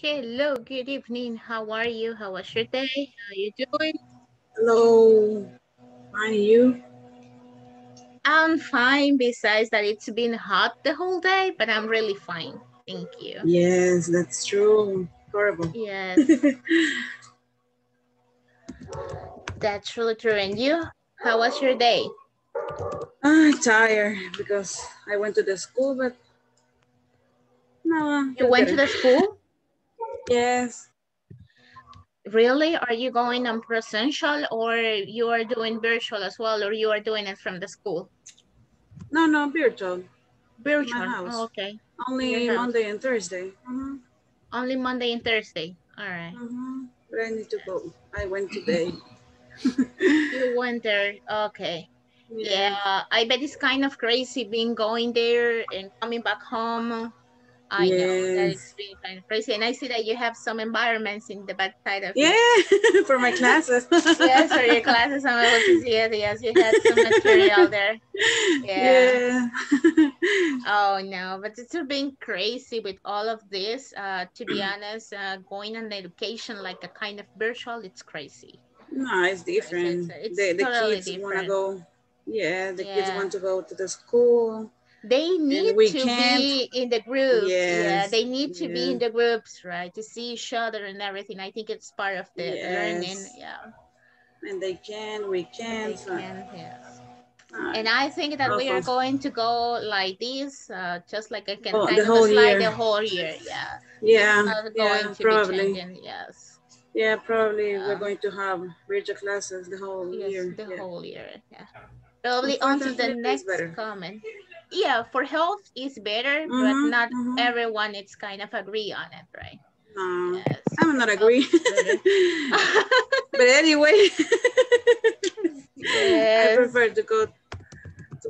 Hello, good evening. How are you? How was your day? How are you doing? Hello, fine, you? I'm fine, besides that it's been hot the whole day, but I'm really fine. Thank you. Yes, that's true. Horrible. Yes, that's really true. And you? How was your day? I'm tired because I went to the school, but no. You went to the school? Yes. Really? Are you going on presential or you are doing virtual as well or you are doing it from the school? No, no, virtual. Virtual. house. Oh, okay. Only Monday and Thursday. Mhm, Only Monday and Thursday. All right. mhm. But I need to go. I went today. You went there. Okay. Yeah, I bet it's kind of crazy being going there and coming back home. I know that it's Yes. kind of crazy. And I see that you have some environments in the back side of Yeah, for my classes. Yes, for your classes, I'm able to see it. Yes, you had some material there. Yeah. Yeah. Oh no, but it's been crazy with all of this. Uh, to be honest, uh, going on education like a kind of virtual, it's crazy. No, it's different. it's the the totally kids want to go. Yeah, the kids want to go to the school. They need to be in the groups. yeah, they need to be in the groups, right? To see each other and everything. I think it's part of the learning. Yeah, And they can, we they can. so, can. Yes. uh, And I think that we are going to go like this, uh, just like I can Oh, the whole slide the year. whole year. Yeah, yeah, yeah, to probably. Yes, Yeah, probably Yeah. we're going to have virtual classes the whole yes, year. the yeah. whole year. Yeah, probably until the next comment. Yeah, for health is better, but Mhm, not mhm. everyone. It's kind of agree on it, right? No, Yes. I'm not agree. but anyway, I prefer to go to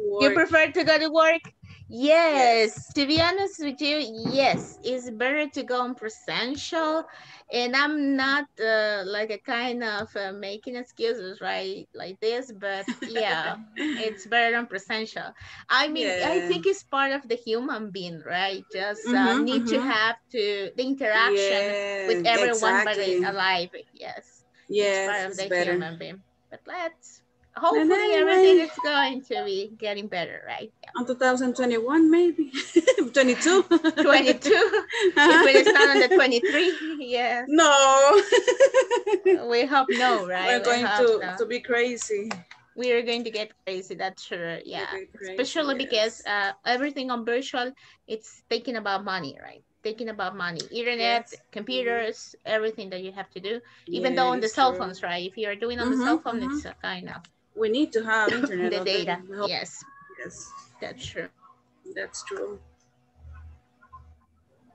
work. You prefer to go to work? Yes. To be honest with you, yes. It's better to go on presential. And I'm not uh, like a kind of uh, making excuses, right? Like this, but yeah, it's better on presential. I mean, I think it's part of the human being, right? Just uh, Mhm, need to mhm. have to the interaction with everyone exactly. but alive. Yes. it's Yes, part of it's the better. human being. But let's hopefully anyway- everything is going to be getting better, right? On 2021, maybe 22. 22. if is not on the 23, yes. No. We hope no, right? We're going hope to, no. to be crazy. We are going to get crazy, that's sure. Yeah. crazy, Especially because uh, everything on virtual, it's thinking about money, right? Thinking about money. Internet, Yes. computers, everything that you have to do. Even Yeah, though on the cell true. phones, right? If you are doing on the Mhm, cell phone, mhm. it's kind of We need to have internet. the data. the Yes, Yes, that's true. that's true.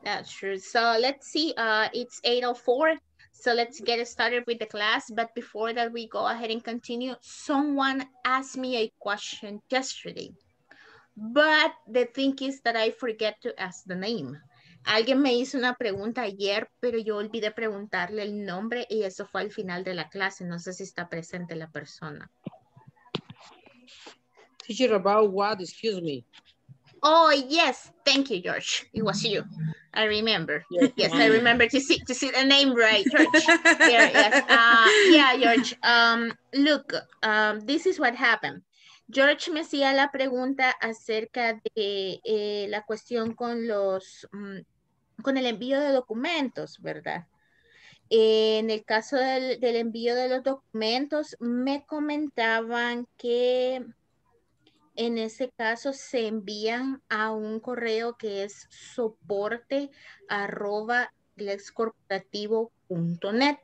That's true. So let's see, uh, it's 8.04. So let's get started with the class. But before that, we go ahead and continue. Someone asked me a question yesterday. But the thing is that I forget to ask the name. Alguien me hizo una pregunta ayer, pero yo olvidé preguntarle el nombre y eso fue al final de la clase. No sé si está presente la persona. Teacher, about what? Excuse me. Oh, yes. Thank you, George. It was you. I remember. Yes, Yes, I remember to see to see the name right, George. There, yes. Uh, yeah, George. Um, look, um, this is what happened. George me hacía la pregunta acerca de eh, la cuestión con los, mm, con el envío de documentos, ¿verdad? En el caso del, del envío de los documentos, me comentaban que en ese caso se envían a un correo que es soporte arroba lexcorporativo.net,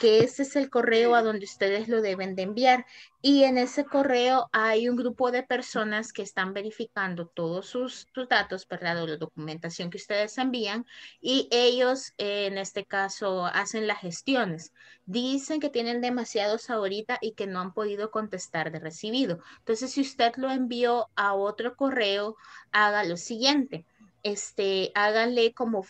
que ese es el correo a donde ustedes lo deben de enviar. Y en ese correo hay un grupo de personas que están verificando todos sus, sus datos, ¿verdad? La documentación que ustedes envían y ellos, eh, en este caso, hacen las gestiones. Dicen que tienen demasiados ahorita y que no han podido contestar de recibido. Entonces, si usted lo envió a otro correo, haga lo siguiente. Este, háganle como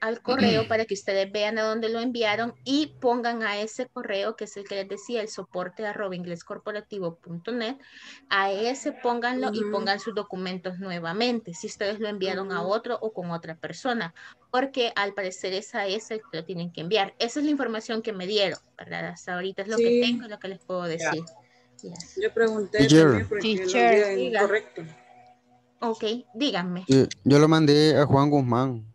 al correo para que ustedes vean a dónde lo enviaron y pongan a ese correo, que es el que les decía, el soporte arroba inglescorporativo.net, a ese pónganlo y pongan sus documentos nuevamente, si ustedes lo enviaron a otro o con otra persona, porque al parecer esa es el que lo tienen que enviar. Esa es la información que me dieron, ¿verdad? Hasta ahorita es lo que tengo, lo que les puedo decir. Yo pregunté también porque incorrecto. Ok, díganme. Yo, lo mandé a Juan Guzmán.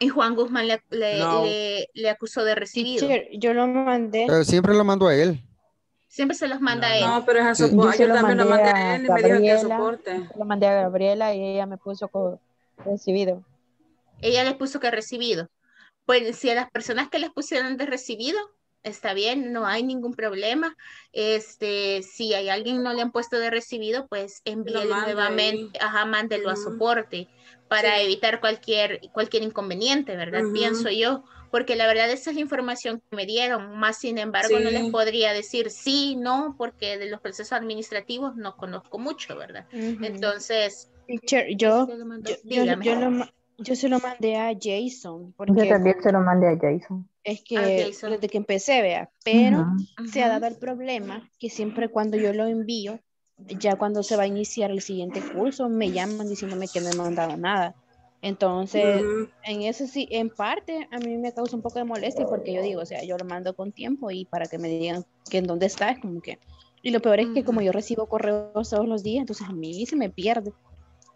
Y Juan Guzmán le, le, acusó de recibido. yo lo mandé. Pero siempre lo mando a él. Siempre se los manda a él. No, pero es a soporte. Yo, también lo mandé a él y me dijo que soporte. Lo mandé a Gabriela y ella me puso recibido. Ella le puso que recibido. Pues si a las personas que les pusieron de recibido, está bien, no hay ningún problema. Este, si hay alguien no le han puesto de recibido, pues envíe nuevamente, ajá, mándelo a soporte para evitar cualquier, cualquier inconveniente, ¿verdad? Pienso yo, porque la verdad esa es la información que me dieron, más sin embargo no les podría decir sí, no, porque de los procesos administrativos no conozco mucho, ¿verdad? Entonces... yo, yo, yo se lo mandé a Jason. Porque Yo también se lo mandé a Jason. Es que desde que empecé, vea, pero se ha dado el problema que siempre cuando yo lo envío, ya cuando se va a iniciar el siguiente curso, me llaman diciéndome que no he mandado nada. Entonces, en eso sí, en parte a mí me causa un poco de molestia porque yo digo, o sea, yo lo mando con tiempo y para que me digan que en dónde está, es como que... Y lo peor es que como yo recibo correos todos los días, entonces a mí se me pierde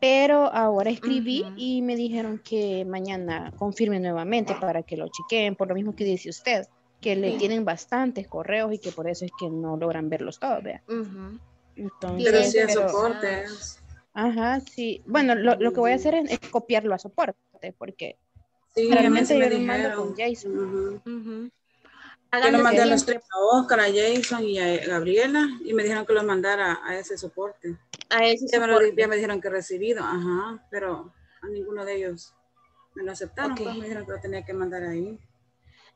pero ahora escribí y me dijeron que mañana confirme nuevamente para que lo chequeen, por lo mismo que dice usted, que le tienen bastantes correos y que por eso es que no logran verlos todos, vea. Entonces, pero soporte. Ajá, sí. Bueno, lo, lo, que voy a hacer es, copiarlo a soporte, porque realmente yo lo mando con Jason. Yo lo mandé a los tres, a Oscar, a Jason y a Gabriela, y me dijeron que lo mandara a ese soporte. A ese ya, soporte. Me, ya me dijeron que recibido, ajá, pero a ninguno de ellos me lo aceptaron, pues me dijeron que lo tenía que mandar ahí.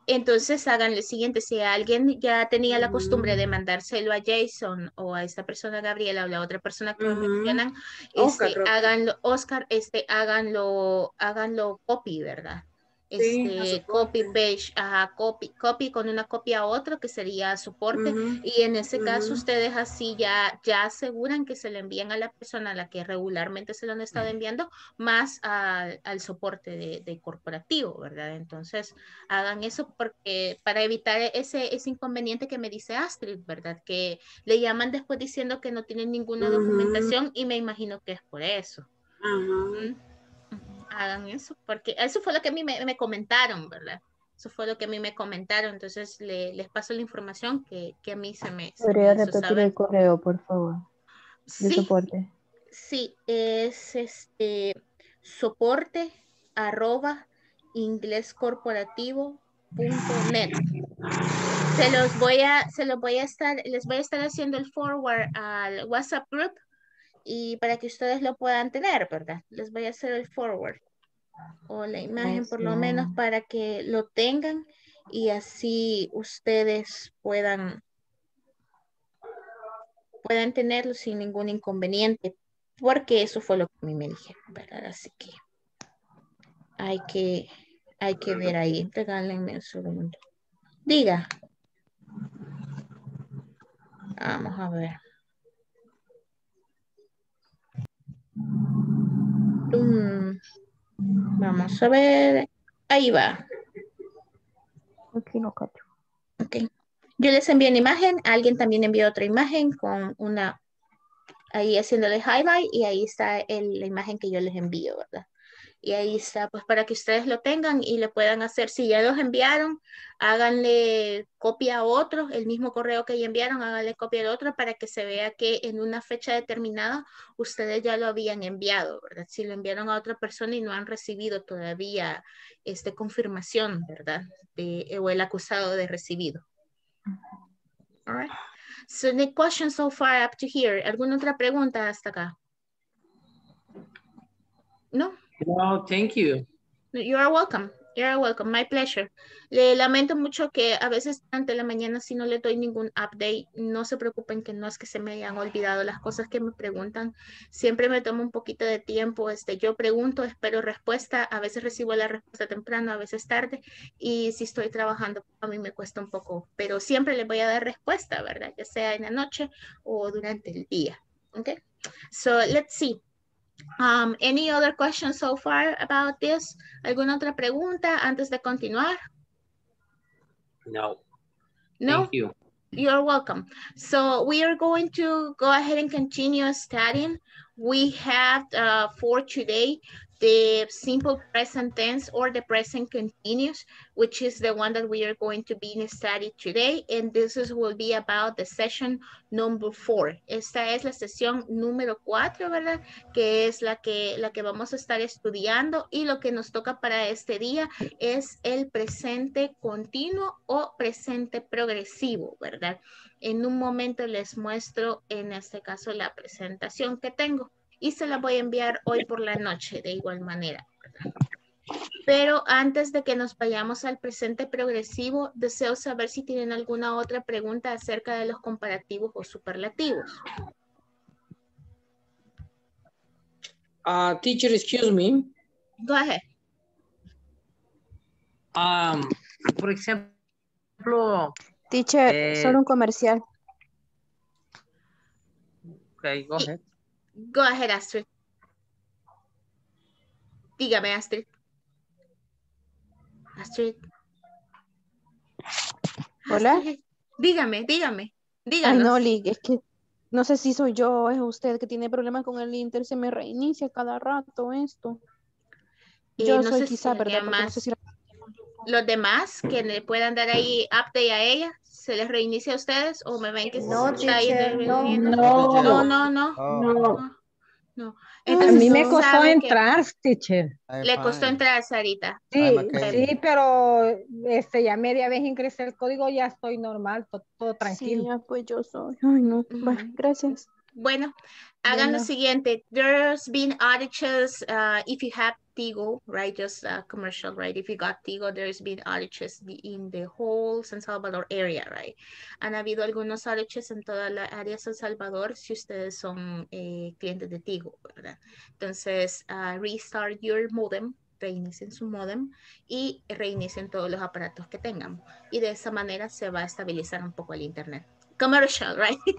Entonces hagan lo siguiente, si alguien ya tenía la costumbre de mandárselo a Jason o a esta persona Gabriela o la otra persona que me mencionan, este, háganlo, Oscar, este, háganlo, háganlo copy, ¿verdad? Este, copy page, ajá, copy, copy con una copia a otro que sería soporte y en ese caso ustedes así ya, ya aseguran que se le envían a la persona a la que regularmente se lo han estado enviando más al soporte de, corporativo, ¿verdad? Entonces hagan eso porque para evitar ese, ese inconveniente que me dice Astrid, ¿verdad? Que le llaman después diciendo que no tienen ninguna documentación y me imagino que es por eso hagan eso, porque eso fue lo que a mí me, comentaron, ¿verdad? Eso fue lo que a mí me comentaron, entonces les paso la información que, a mí se me... ¿Podría repetir el correo, por favor? De sí, soporte. Sí, es este soporte arroba inglescorporativo.net. Se los voy a, se los voy a estar, les voy a estar haciendo el forward al WhatsApp group y para que ustedes lo puedan tener, ¿verdad? Les voy a hacer el forward o la imagen por lo menos para que lo tengan y así ustedes puedan puedan tenerlo sin ningún inconveniente porque eso fue lo que a mí me dijeron, ¿verdad? Así que hay que hay que ver ahí. Regálenme un segundo. Diga. Vamos a ver. Mm, vamos a ver. Ahí va. Aquí no cacho. Ok. Yo les envié una imagen, alguien también envió otra imagen con una, ahí haciéndole highlight y ahí está la imagen que yo les envío, ¿verdad? Y ahí está, pues para que ustedes lo tengan y le puedan hacer, si ya los enviaron, háganle copia a otro, el mismo correo que ya enviaron, háganle copia de otro para que se vea que en una fecha determinada ustedes ya lo habían enviado, ¿verdad? Si lo enviaron a otra persona y no han recibido todavía este, confirmación, ¿verdad? De, o el acusado de recibido. All right. So, any questions so far up to here? ¿Alguna otra pregunta hasta acá? ¿No? No, thank you. You are welcome. You're welcome, my pleasure. Le lamento mucho que a veces durante la mañana si no le doy ningún update, no se preocupen que no es que se me hayan olvidado las cosas que me preguntan. Siempre me tomo un poquito de tiempo, este, yo pregunto, espero respuesta, a veces recibo la respuesta temprano, a veces tarde, y si estoy trabajando, a mí me cuesta un poco, pero siempre le voy a dar respuesta, ¿verdad? Ya sea en la noche o durante el día, ¿ok? So, let's see. Um, any other questions so far about this? ¿Alguna otra pregunta antes de continuar? No. No? Thank you. You're welcome. So we are going to go ahead and continue studying. We have uh, for today the simple present tense or the present continuous, which is the one that we are going to be in study today. And this is, will be about the session number four. Esta es la sesión número cuatro, ¿verdad? Que es la que, la que vamos a estar estudiando y lo que nos toca para este día es el presente continuo o presente progresivo, ¿verdad? En un momento les muestro en este caso la presentación que tengo y se la voy a enviar hoy por la noche de igual manera. ¿verdad? Pero antes de que nos vayamos al presente progresivo, deseo saber si tienen alguna otra pregunta acerca de los comparativos o superlativos. Uh, teacher, excuse me. Go ahead. Um, por ejemplo, Teacher, Eh, solo un comercial. okay, go ahead. Go ahead, Astrid. Dígame, Astrid. Astrid. Hola. Astrid, Dígame, dígame. Ay, Díganos. no, Lig, es que no sé si soy yo o es usted que tiene problemas con el Inter, se me reinicia cada rato esto. Eh, Yo no soy sé quizá, ¿verdad? No sé si la- los demás que le puedan dar ahí update a ella, ¿se les reinicia a ustedes o me ven que No, está ahí no, no. no, no, no, No, no. a Entonces, mí me costó entrar, teacher. Le costó entrar, Sarita. Sí, okay. sí, pero este, ya media vez ingresé el código, ya estoy normal, to- todo, Sí, tranquilo. ya, pues yo soy. Ay, no. Bueno, gracias. Bueno, hagan lo siguiente. There's been outages uh, if you have Tigo, right? Just uh, commercial, right? If you got Tigo, there's been outages in the whole San Salvador area, right? Han habido algunos outages en toda la área de San Salvador si ustedes son eh, clientes de Tigo, ¿verdad? Entonces, uh, restart your modem, reinicien su modem y reinicien todos los aparatos que tengan. Y de esa manera se va a estabilizar un poco el internet. Commercial, right?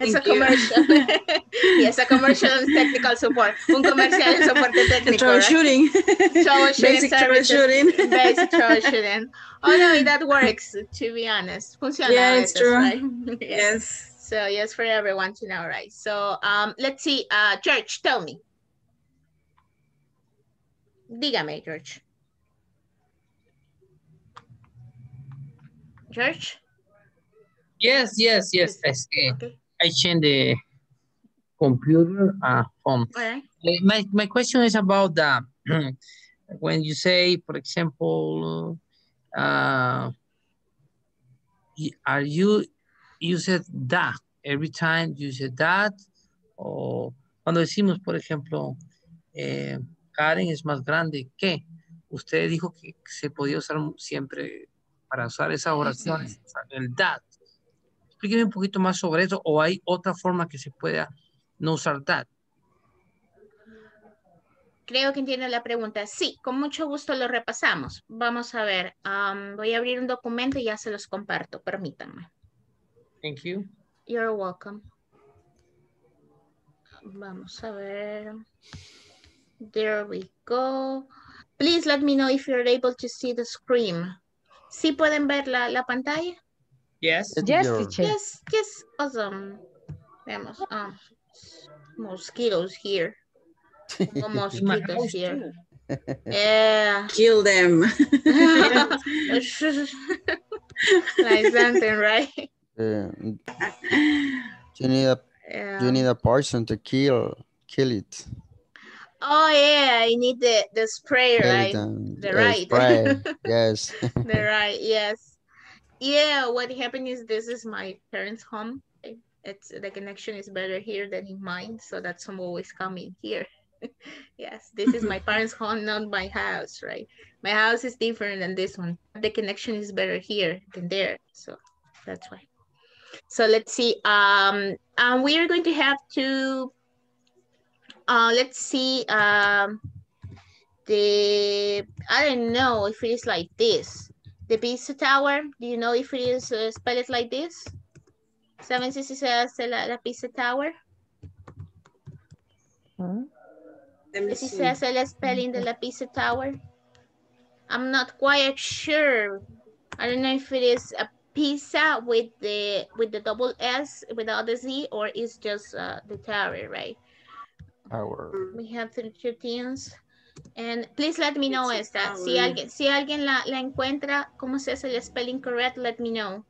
It's a Thank you. commercial. yes, a commercial and technical support. Un comercial en soporte técnico, right? Troubleshooting. Troubleshooting Basic troubleshooting. Basic troubleshooting. Oh no, that works, to be honest. Funciona Yeah, it's veces, true. right? Yes. Yes. So yes, for everyone to know, right? So um, let's see, uh, George, tell me. Dígame, George. George? Yes, yes, yes. Okay, I change the computer uh, phone. Uh, My, my question is about the, when you say, for example, uh, are you, you said that, every time you said that, o cuando decimos, por ejemplo, eh, Karen es más grande que, usted dijo que se podía usar siempre para usar esas oraciones, el that. Explíqueme un poquito más sobre eso, o hay otra forma que se pueda no usar that. Creo que entiendo la pregunta. Sí, con mucho gusto lo repasamos. Vamos a ver. um, voy a abrir un documento y ya se los comparto. Permítanme. Thank you. You're welcome. Vamos a ver. There we go. Please let me know if you're able to see the screen. ¿Sí pueden ver la, la pantalla? Yes. Yes, teacher. Yes, yes, awesome. Veamos. Um, mosquitoes here. No mosquitoes here. Yeah. Kill them. like something, right? Uh, you need a Yeah. you need a person to kill kill it. Oh yeah, I need the the spray, right? The right. spray. yes. the right, yes. Yeah, what happened is this is my parents' home. It's the connection is better here than in mine, so that's I'm always coming here. yes, this is my parents' home, not my house, right? My house is different than this one. The connection is better here than there, so that's why. So let's see. Um, and we are going to have to. Uh, let's see. Um, the I don't know if it is like this. The pizza tower. Do you know if it is uh, spelled like this? ¿Saben si se hace la, la pizza tower? Let me Si see. se hace el spelling de la pizza tower? I'm not quite sure. I don't know if it is a pizza with the with the double S without the Z or it's just uh, the tower, right? Our. We have the two things. And please let me know esta. Si alguien, si alguien la, la encuentra, ¿cómo se hace el spelling correct? Let me know.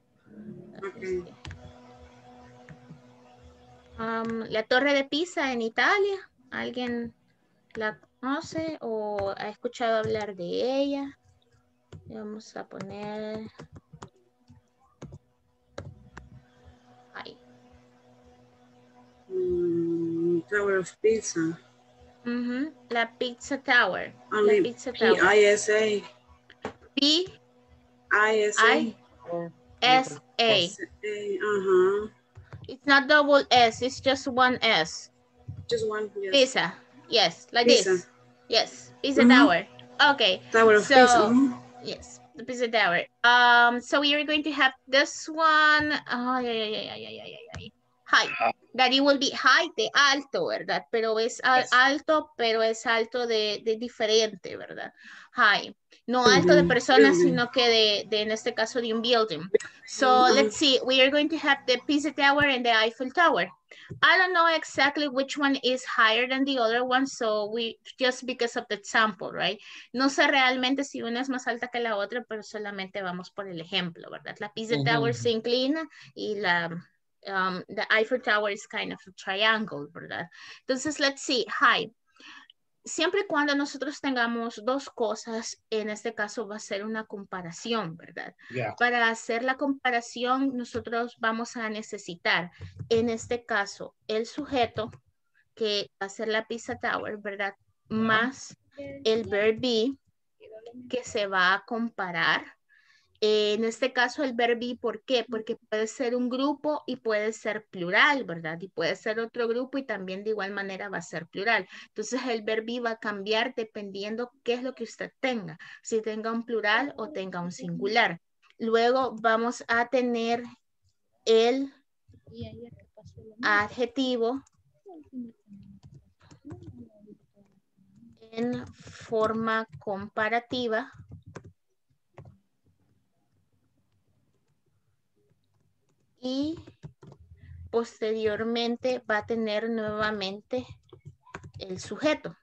Okay. Um, la Torre de Pisa en Italia. ¿Alguien la conoce o ha escuchado hablar de ella? Vamos a poner... Ahí. Mm, Tower of Mm -hmm. La Pizza Tower. I La Pizza Tower. P-I-S-A. P-I-S-A. S-A. Uh-huh. It's not double S, it's just one S. Just one, yes. Pizza, yes, like pizza. this. Yes, Pizza mm -hmm. Tower. Okay, tower so, pizza. Uh-huh. yes, the Pizza Tower. Um, so we are going to have this one. Oh, yeah, yeah, yeah, yeah, yeah, yeah, yeah. Hi. Uh, That it will be high de alto, ¿verdad? Pero es Yes. alto, pero es alto de, de diferente, ¿verdad? High. No alto de personas, sino que de, de, en este caso, de un building. So let's see, we are going to have the Pisa Tower and the Eiffel Tower. I don't know exactly which one is higher than the other one, so we, just because of the example, right? No sé realmente si una es más alta que la otra, pero solamente vamos por el ejemplo, ¿verdad? La Pisa. Tower se inclina y la um, the Eiffel Tower is kind of a triangle, ¿verdad? Entonces, let's see, high. Siempre y cuando nosotros tengamos dos cosas, en este caso va a ser una comparación, ¿verdad? Yeah. Para hacer la comparación, nosotros vamos a necesitar, en este caso, el sujeto, que va a ser la pizza tower, ¿verdad? Más el verb be, que se va a comparar. Eh, en este caso, el verb be, ¿por qué? Porque puede ser un grupo y puede ser plural, ¿verdad? Y puede ser otro grupo y también de igual manera va a ser plural. Entonces, el verb be va a cambiar dependiendo qué es lo que usted tenga, si tenga un plural o tenga un singular. Luego vamos a tener el adjetivo en forma comparativa. Y posteriormente va a tener nuevamente el sujeto,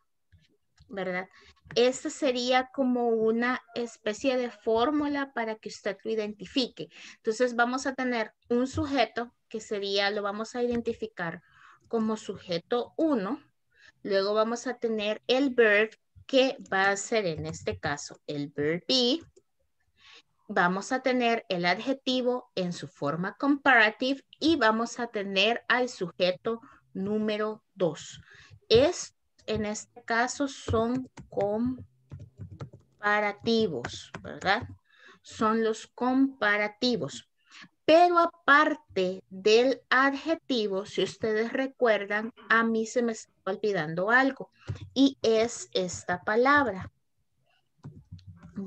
¿verdad? Esta sería como una especie de fórmula para que usted lo identifique. Entonces vamos a tener un sujeto que sería, lo vamos a identificar como sujeto 1. Luego vamos a tener el verb que va a ser en este caso el verb. Vamos a tener el adjetivo en su forma comparative y vamos a tener al sujeto número 2. Es, en este caso son comparativos, ¿verdad? Son los comparativos. Pero aparte del adjetivo, si ustedes recuerdan, a mí se me está olvidando algo y es esta palabra.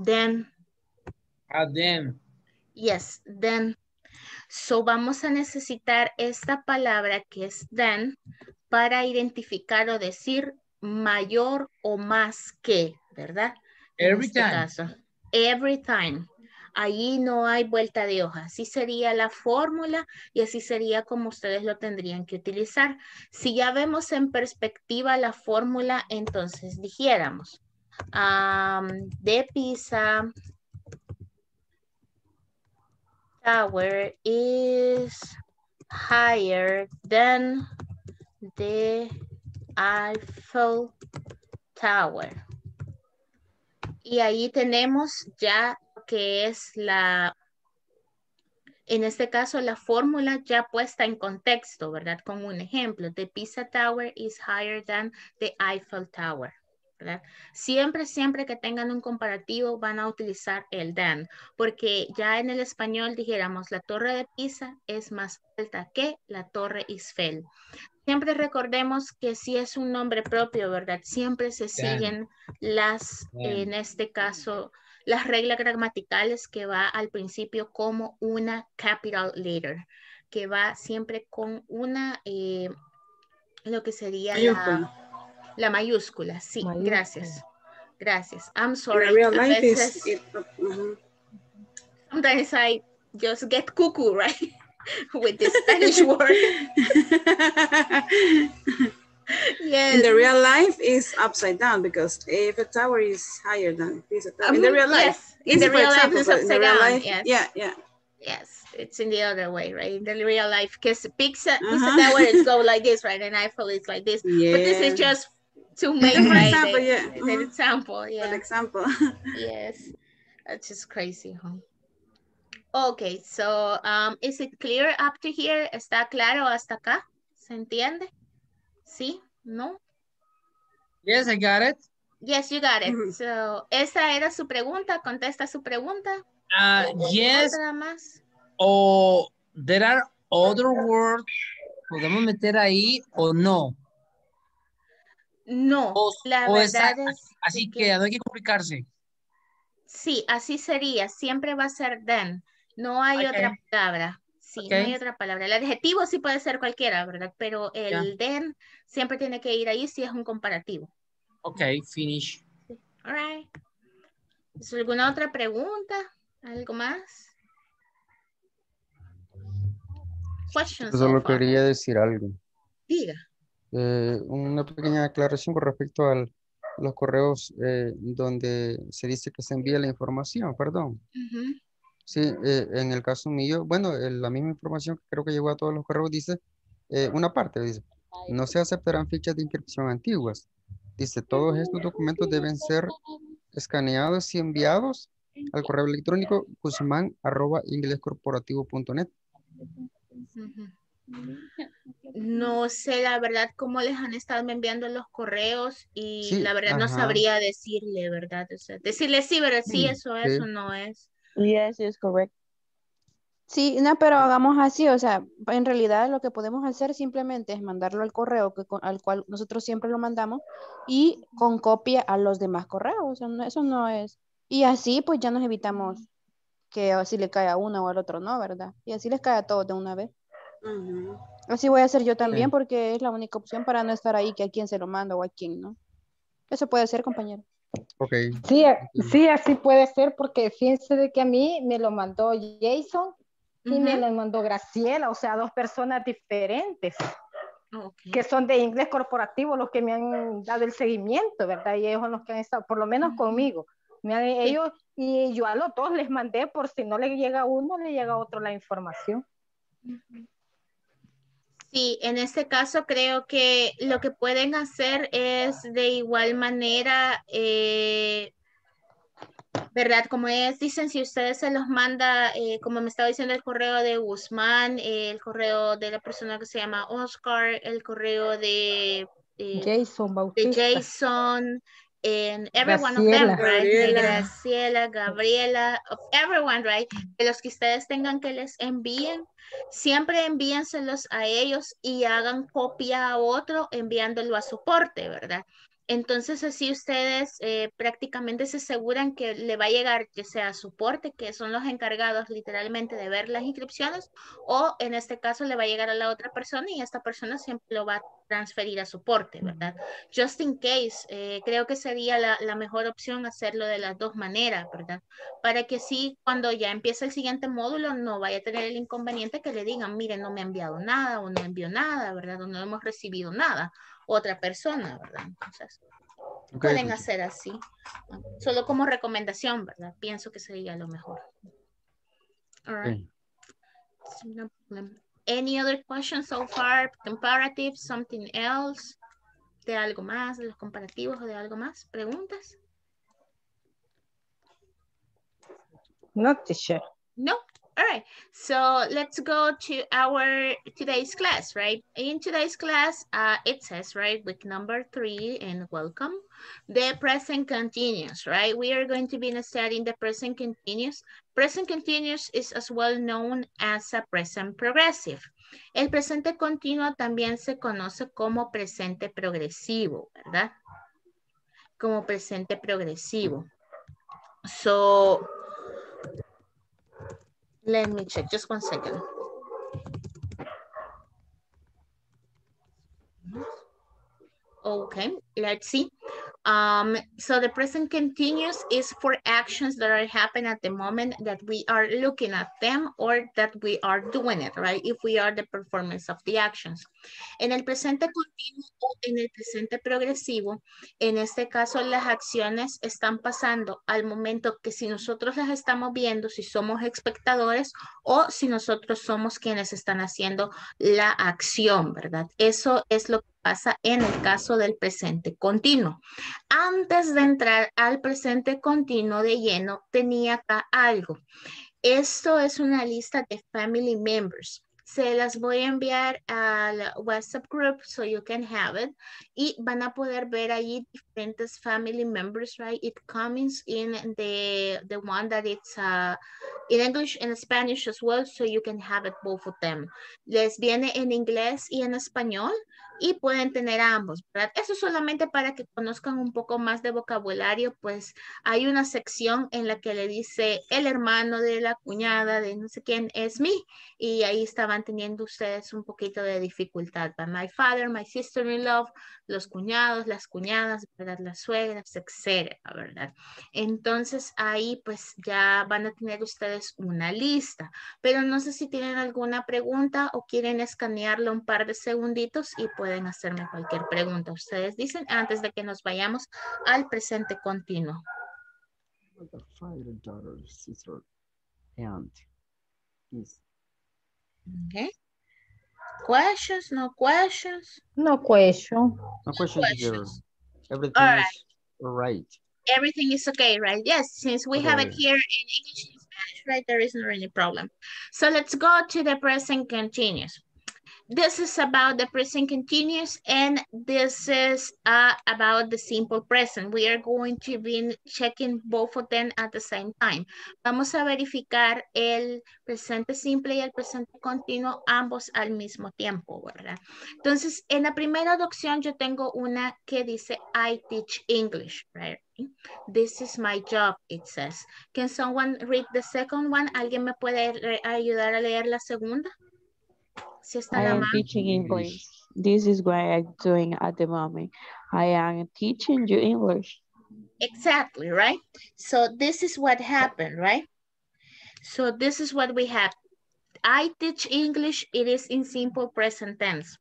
Then, Ah, then. yes, then. So vamos a necesitar esta palabra que es then para identificar o decir mayor o más que, ¿verdad? En Every este time. caso. Every time. Allí no hay vuelta de hoja. Así sería la fórmula y así sería como ustedes lo tendrían que utilizar. Si ya vemos en perspectiva la fórmula, entonces dijéramos, um, de Pisa tower is higher than the Eiffel Tower. Y ahí tenemos ya que es la, En este caso, la fórmula ya puesta en contexto, ¿verdad? Con un ejemplo, the Pisa Tower is higher than the Eiffel Tower. ¿Verdad? Siempre, siempre que tengan un comparativo van a utilizar el than, porque ya en el español dijéramos la torre de Pisa es más alta que la torre Eiffel. Siempre recordemos que si es un nombre propio, ¿verdad? Siempre se siguen las, en este caso, las reglas gramaticales que va al principio como una capital letter, que va siempre con una, eh, lo que sería la, la mayúscula, sí, Mayúscula. gracias. Gracias. I'm In sorry. real A life is veces- it, mhm. sometimes I just get cuckoo, right? With the Spanish word. Yes. In the real life is upside down because if a tower is higher than Pisa Tower. In the Mhm, real life. yes. In the real life example, it's but in the upside real down, life, yes. Yeah, yeah. Yes, it's in the other way, right? In the real life, because Pizza, Pizza Uh-huh. Tower is go like this, right? And Eiffel is like this. Yeah. But this is just to make Just for right, example, yeah. the Mhm. example, For yeah. example. Yes, that's just crazy, huh? Okay, so um, is it clear up to here? ¿Está claro hasta acá? ¿Se entiende? ¿Sí? ¿No? Yes, I got it. Yes, you got it. So, esa era su pregunta. Contesta su pregunta. Uh, yes, más. o there are other words. ¿Podemos meter ahí o no? No, O- la o esa- verdad es Así que no hay que complicarse. Sí, así sería. Siempre va a ser then. No hay otra palabra. Sí, no hay otra palabra. El adjetivo sí puede ser cualquiera, ¿verdad? Pero el then siempre tiene que ir ahí si es un comparativo. Ok, finish. All right. ¿Es ¿Alguna otra pregunta? ¿Algo más? Questions so Solo quería decir algo. Diga. Eh, una pequeña aclaración con respecto a los correos eh, donde se dice que se envía la información, perdón. Ujú. Sí, eh, en el caso mío, bueno, eh, la misma información que creo que llegó a todos los correos dice, eh, una parte dice, no se aceptarán fichas de inscripción antiguas. Dice, todos estos documentos deben ser escaneados y enviados al correo electrónico guzmán arroba inglescorporativo.net. Ujú. No sé la verdad cómo les han estado enviando los correos y Sí, la verdad no sabría decirle, ¿verdad? O sea, decirle sí, pero sí, Sí, eso, sí. eso no es. Yes, is correct. Sí, no, pero hagamos así, o sea, en realidad lo que podemos hacer simplemente es mandarlo al correo que, al cual nosotros siempre lo mandamos y con copia a los demás correos, o sea, no- eso no es. Y así pues ya nos evitamos que así le cae a uno o al otro, ¿no? ¿Verdad? Y así les cae a todos de una vez. Ujú. Así voy a hacer yo también Sí. porque es la única opción para no estar ahí que a quién se lo manda o a quién no. Eso puede ser, compañero. Ok, Sí, sí, así puede ser porque fíjense de que a mí me lo mandó Jason y me Ujú. lo mandó Graciela, o sea, dos personas diferentes Ok. que son de inglés corporativo los que me han dado el seguimiento, ¿verdad? Y ellos son los que han estado, por lo menos conmigo. Me han- ellos, y yo a los dos les mandé por si no le llega a uno, le llega a otro la información. Sí, en este caso creo que lo que pueden hacer es de igual manera, eh, ¿verdad? Como es, dicen, si ustedes se los manda, eh, como me estaba diciendo el correo de Guzmán, eh, el correo de la persona que se llama Oscar, el correo de, Jason de Bautista. Jason, and every one of them, right? Gabriela. Graciela, Gabriela, of everyone, right? De los que ustedes tengan que les envíen, siempre envíenselos a ellos y hagan copia a otro enviándolo a soporte, ¿verdad? Entonces así ustedes eh, prácticamente se aseguran que le va a llegar ya sea soporte, que son los encargados literalmente de ver las inscripciones, o en este caso le va a llegar a la otra persona y esta persona siempre lo va a transferir a soporte, ¿verdad? Just in case, eh, creo que sería la, la mejor opción hacerlo de las dos maneras, ¿verdad? Para que sí, cuando ya empiece el siguiente módulo, no vaya a tener el inconveniente que le digan, mire, no me ha enviado nada o no envió nada, ¿verdad? O no hemos recibido nada, otra persona, ¿verdad? Entonces, pueden hacer así. Solo como recomendación, ¿verdad? Pienso que sería lo mejor. All right. Ok. No problem. Any other questions so far? Comparative, something else? ¿De algo más? ¿De los comparativos o de algo más? ¿Preguntas? No, teacher. No. All right, so let's go to our today's class, right? In today's class, uh, it says, right, week number three, and welcome, the present continuous, right? We are going to be studying the present continuous. Present continuous is as well known as a present progressive. El presente continuo también se conoce como presente progresivo, ¿verdad? Como presente progresivo. So, let me check, just one second. Okay, let's see. Um, so the present continuous is for actions that are happening at the moment that we are looking at them or that we are doing it, right? If we are the performance of the actions. En el presente continuo o en el presente progresivo, en este caso las acciones están pasando al momento que si nosotros las estamos viendo, si somos espectadores o si nosotros somos quienes están haciendo la acción, ¿verdad? Eso es lo que pasa en el caso del presente continuo. Antes de entrar al presente continuo de lleno, tenía acá algo. Esto es una lista de family members. Se las voy a enviar al WhatsApp group so you can have it. Y van a poder ver allí diferentes family members, right? It comes in the, the one that it's uh, in English and Spanish as well, so you can have it both of them. Les viene en inglés y en español y pueden tener ambos, ¿verdad? Eso solamente para que conozcan un poco más de vocabulario, pues hay una sección en la que le dice el hermano de la cuñada de no sé quién es mí y ahí estaban teniendo ustedes un poquito de dificultad. My father, my sister-in-law, los cuñados, las cuñadas, ¿verdad? Las suegras, etcétera, ¿verdad? Entonces ahí pues ya van a tener ustedes una lista, pero no sé si tienen alguna pregunta o quieren escanearlo un par de segunditos y pueden hacerme cualquier pregunta. Ustedes dicen antes de que nos vayamos al presente continuo. Okay. Questions? No questions? No question. No questions, questions. Everything All right. is right. Everything is okay, right? Yes, since we have it here in English and Spanish, right? There is not any problem. So let's go to the present continuous. This is about the present continuous and this is uh, about the simple present. We are going to be checking both of them at the same time. Vamos a verificar el presente simple y el presente continuo ambos al mismo tiempo, ¿verdad? Entonces, en la primera adopción yo tengo una que dice I teach English, right? This is my job, it says. Can someone read the second one? ¿Alguien me puede ayudar a leer la segunda? Si está I la am mano. teaching English. This is what I'm doing at the moment. I am teaching you English. Exactly, right? So this is what happened, right? So this is what we have. I teach English, it is in simple present tense.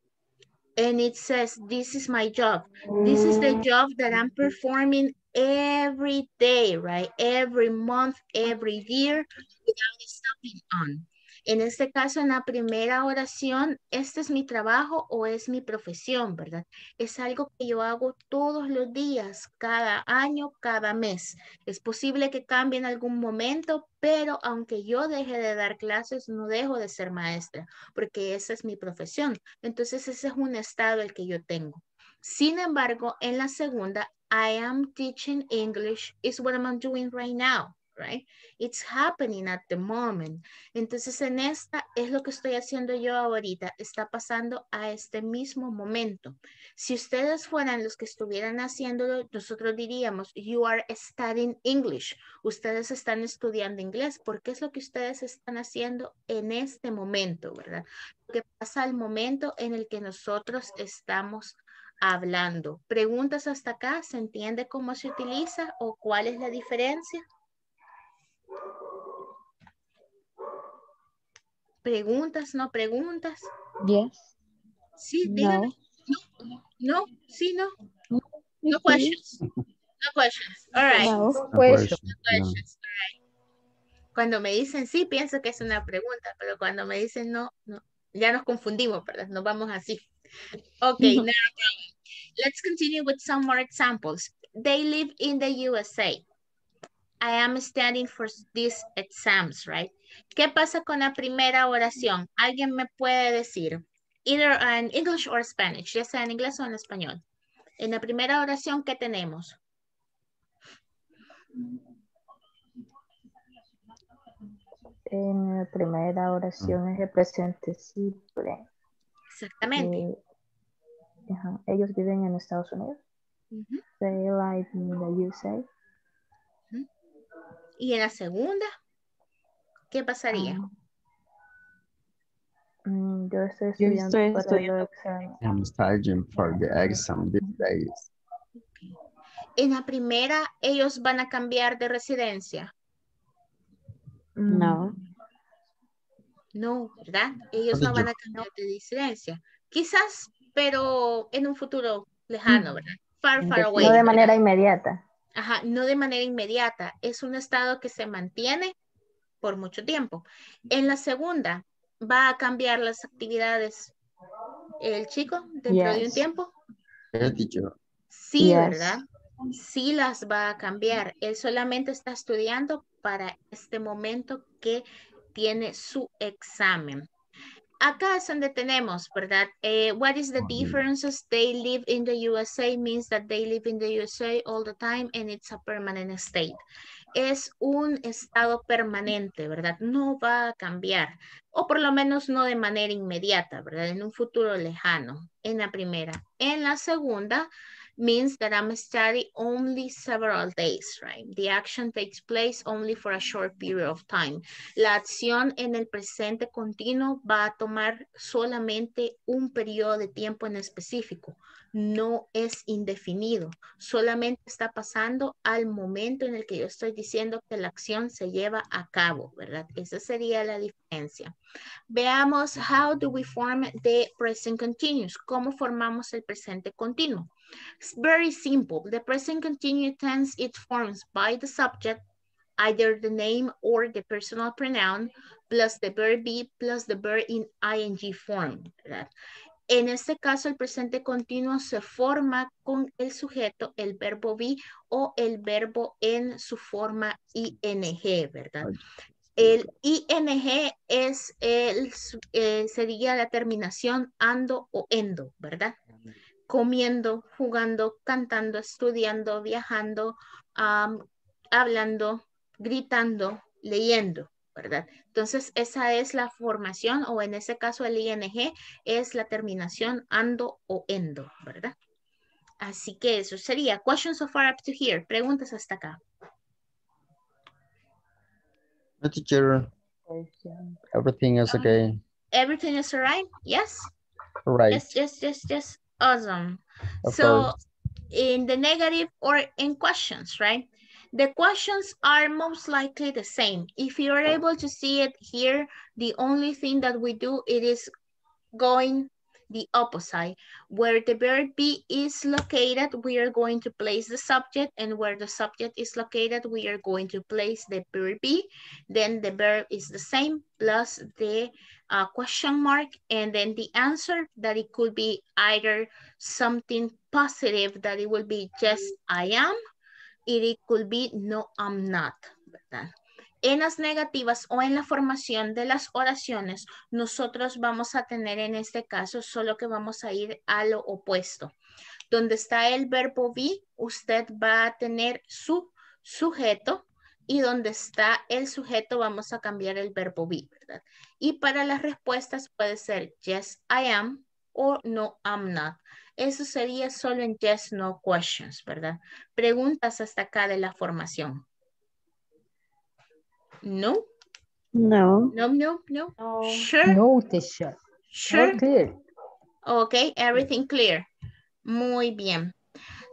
And it says, this is my job. This is the job that I'm performing every day, right? Every month, every year, without stopping on. En este caso, en la primera oración, este es mi trabajo o es mi profesión, ¿verdad? Es algo que yo hago todos los días, cada año, cada mes. Es posible que cambie en algún momento, pero aunque yo deje de dar clases, no dejo de ser maestra, porque esa es mi profesión. Entonces, ese es un estado el que yo tengo. Sin embargo, en la segunda, I am teaching English is what I'm doing right now, right? It's happening at the moment. Entonces, en esta es lo que estoy haciendo yo ahorita. Está pasando a este mismo momento. Si ustedes fueran los que estuvieran haciéndolo, nosotros diríamos, you are studying English. Ustedes están estudiando inglés porque es lo que ustedes están haciendo en este momento, ¿verdad? Lo que pasa al momento en el que nosotros estamos hablando. ¿Preguntas hasta acá? ¿Se entiende cómo se utiliza o cuál es la diferencia? ¿Preguntas, no preguntas? Yes. Sí, dígame. No. No, sí, no. No questions. No questions. All right. No. No Question. question, no. questions. All right. Cuando me dicen sí, pienso que es una pregunta, pero cuando me dicen no, no. Ya nos confundimos, ¿verdad? Nos vamos así. Okay, no problem. Let's continue with some more examples. They live in the USA. I am studying for these exams, right? ¿Qué pasa con la primera oración? ¿Alguien me puede decir? Either in English or Spanish, ya sea en inglés o en español. En la primera oración, ¿qué tenemos? En la primera oración es el presente simple. Exactamente. Eh, Ellos viven en Estados Unidos. Ujú. They live in the USA. Y en la segunda, ¿qué pasaría? Ah, mm, yo estoy Yo estudiando estoy para estudiando. el examen. I'm studying for the exam these days. En la primera, ellos van a cambiar de residencia. Mm, No. No, ¿verdad? Ellos no van a cambiar de residencia. Quizás, pero en un futuro lejano, ¿verdad? Far, far away. No de ¿verdad? manera inmediata. Ajá, no de manera inmediata. Es un estado que se mantiene por mucho tiempo. En la segunda, ¿va a cambiar las actividades el chico dentro de un tiempo? Sí, Yes. ¿verdad? Sí las va a cambiar. Él solamente está estudiando para este momento que tiene su examen. Acá es donde tenemos, ¿verdad? Eh, what is the differences? They live in the USA means that they live in the USA all the time and it's a permanent state. Es un estado permanente, ¿verdad? No va a cambiar, o por lo menos no de manera inmediata, ¿verdad? En un futuro lejano, en la primera. En la segunda, means that I'm studying only several days, right? The action takes place only for a short period of time. La acción en el presente continuo va a tomar solamente un periodo de tiempo en específico. No es indefinido. Solamente está pasando al momento en el que yo estoy diciendo que la acción se lleva a cabo, ¿verdad? Esa sería la diferencia. Veamos how do we form the present continuous. ¿Cómo formamos el presente continuo? It's very simple. The present continuous tense, it forms by the subject, either the name or the personal pronoun, plus the verb be, plus the verb in ing form. ¿verdad? En este caso, el presente continuo se forma con el sujeto, el verbo be o el verbo en su forma ing, ¿verdad? El ing es el, eh, sería la terminación ando o endo, ¿verdad? Comiendo, jugando, cantando, estudiando, viajando, hablando, gritando, leyendo, ¿verdad? Entonces, esa es la formación o en ese caso el ing es la terminación ando o endo, ¿verdad? Así que eso sería. Questions so far up to here. Preguntas hasta acá. No, teacher. Everything is okay. Everything is alright? Yes? Right. Yes, yes, yes, yes. Awesome. Of so course. in the negative or in questions, right? The questions are most likely the same. If you're oh. able to see it here, the only thing that we do it is going the opposite. Where the verb be is located, we are going to place the subject and where the subject is located, we are going to place the verb be. Then the verb is the same plus the uh, question mark and then the answer that it could be either something positive that it will be just I am, it could be no I'm not, ¿verdad? En las negativas o en la formación de las oraciones, nosotros vamos a tener en este caso solo que vamos a ir a lo opuesto. Donde está el verbo be, usted va a tener su sujeto y donde está el sujeto vamos a cambiar el verbo be, ¿verdad? Y para las respuestas puede ser yes, I am o no, I'm not. Eso sería solo en yes, no questions, ¿verdad? Preguntas hasta acá de la formación. No, No. no, no, no. Sure, No, teacher. sure. Not clear. Ok, everything clear. Muy bien.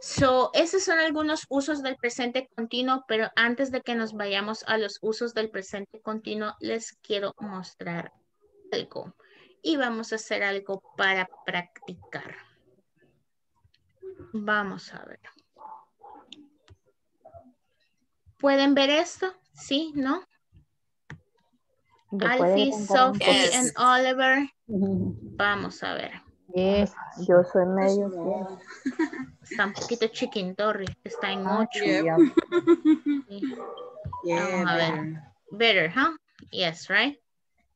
So, esos son algunos usos del presente continuo, pero antes de que nos vayamos a los usos del presente continuo, les quiero mostrar algo. Y vamos a hacer algo para practicar. Vamos a ver. ¿Pueden ver esto? ¿Sí? ¿No? ¿Me puede Alfie, Sophie, poco? and Oliver. Vamos a ver. Yes. Yo soy medio ciego. Está un poquito chiquintorri. Está en Ah, 8. Yep. Sí. Yeah, Vamos a ver. better. Better, huh? Yes, right?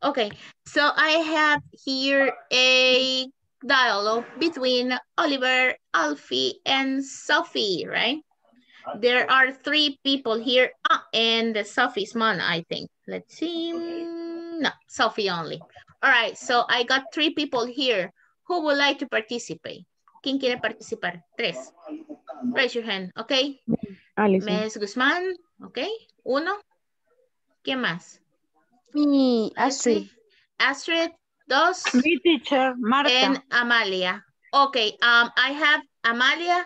Okay, so I have here a dialogue between Oliver, Alfie, and Sophie, right? There are three people here, ah, and Sophie's mom, I think. Let's see, no, Sophie only. All right, so I got three people here. Who would like to participate? ¿Quién quiere participar? Tres. Raise your hand, okay? Alison. Ms. Guzmán, okay? Uno. ¿Quién más? Me, Astrid. Astrid, dos. Mi teacher, Marta. And Amalia. Okay, um, I have Amalia,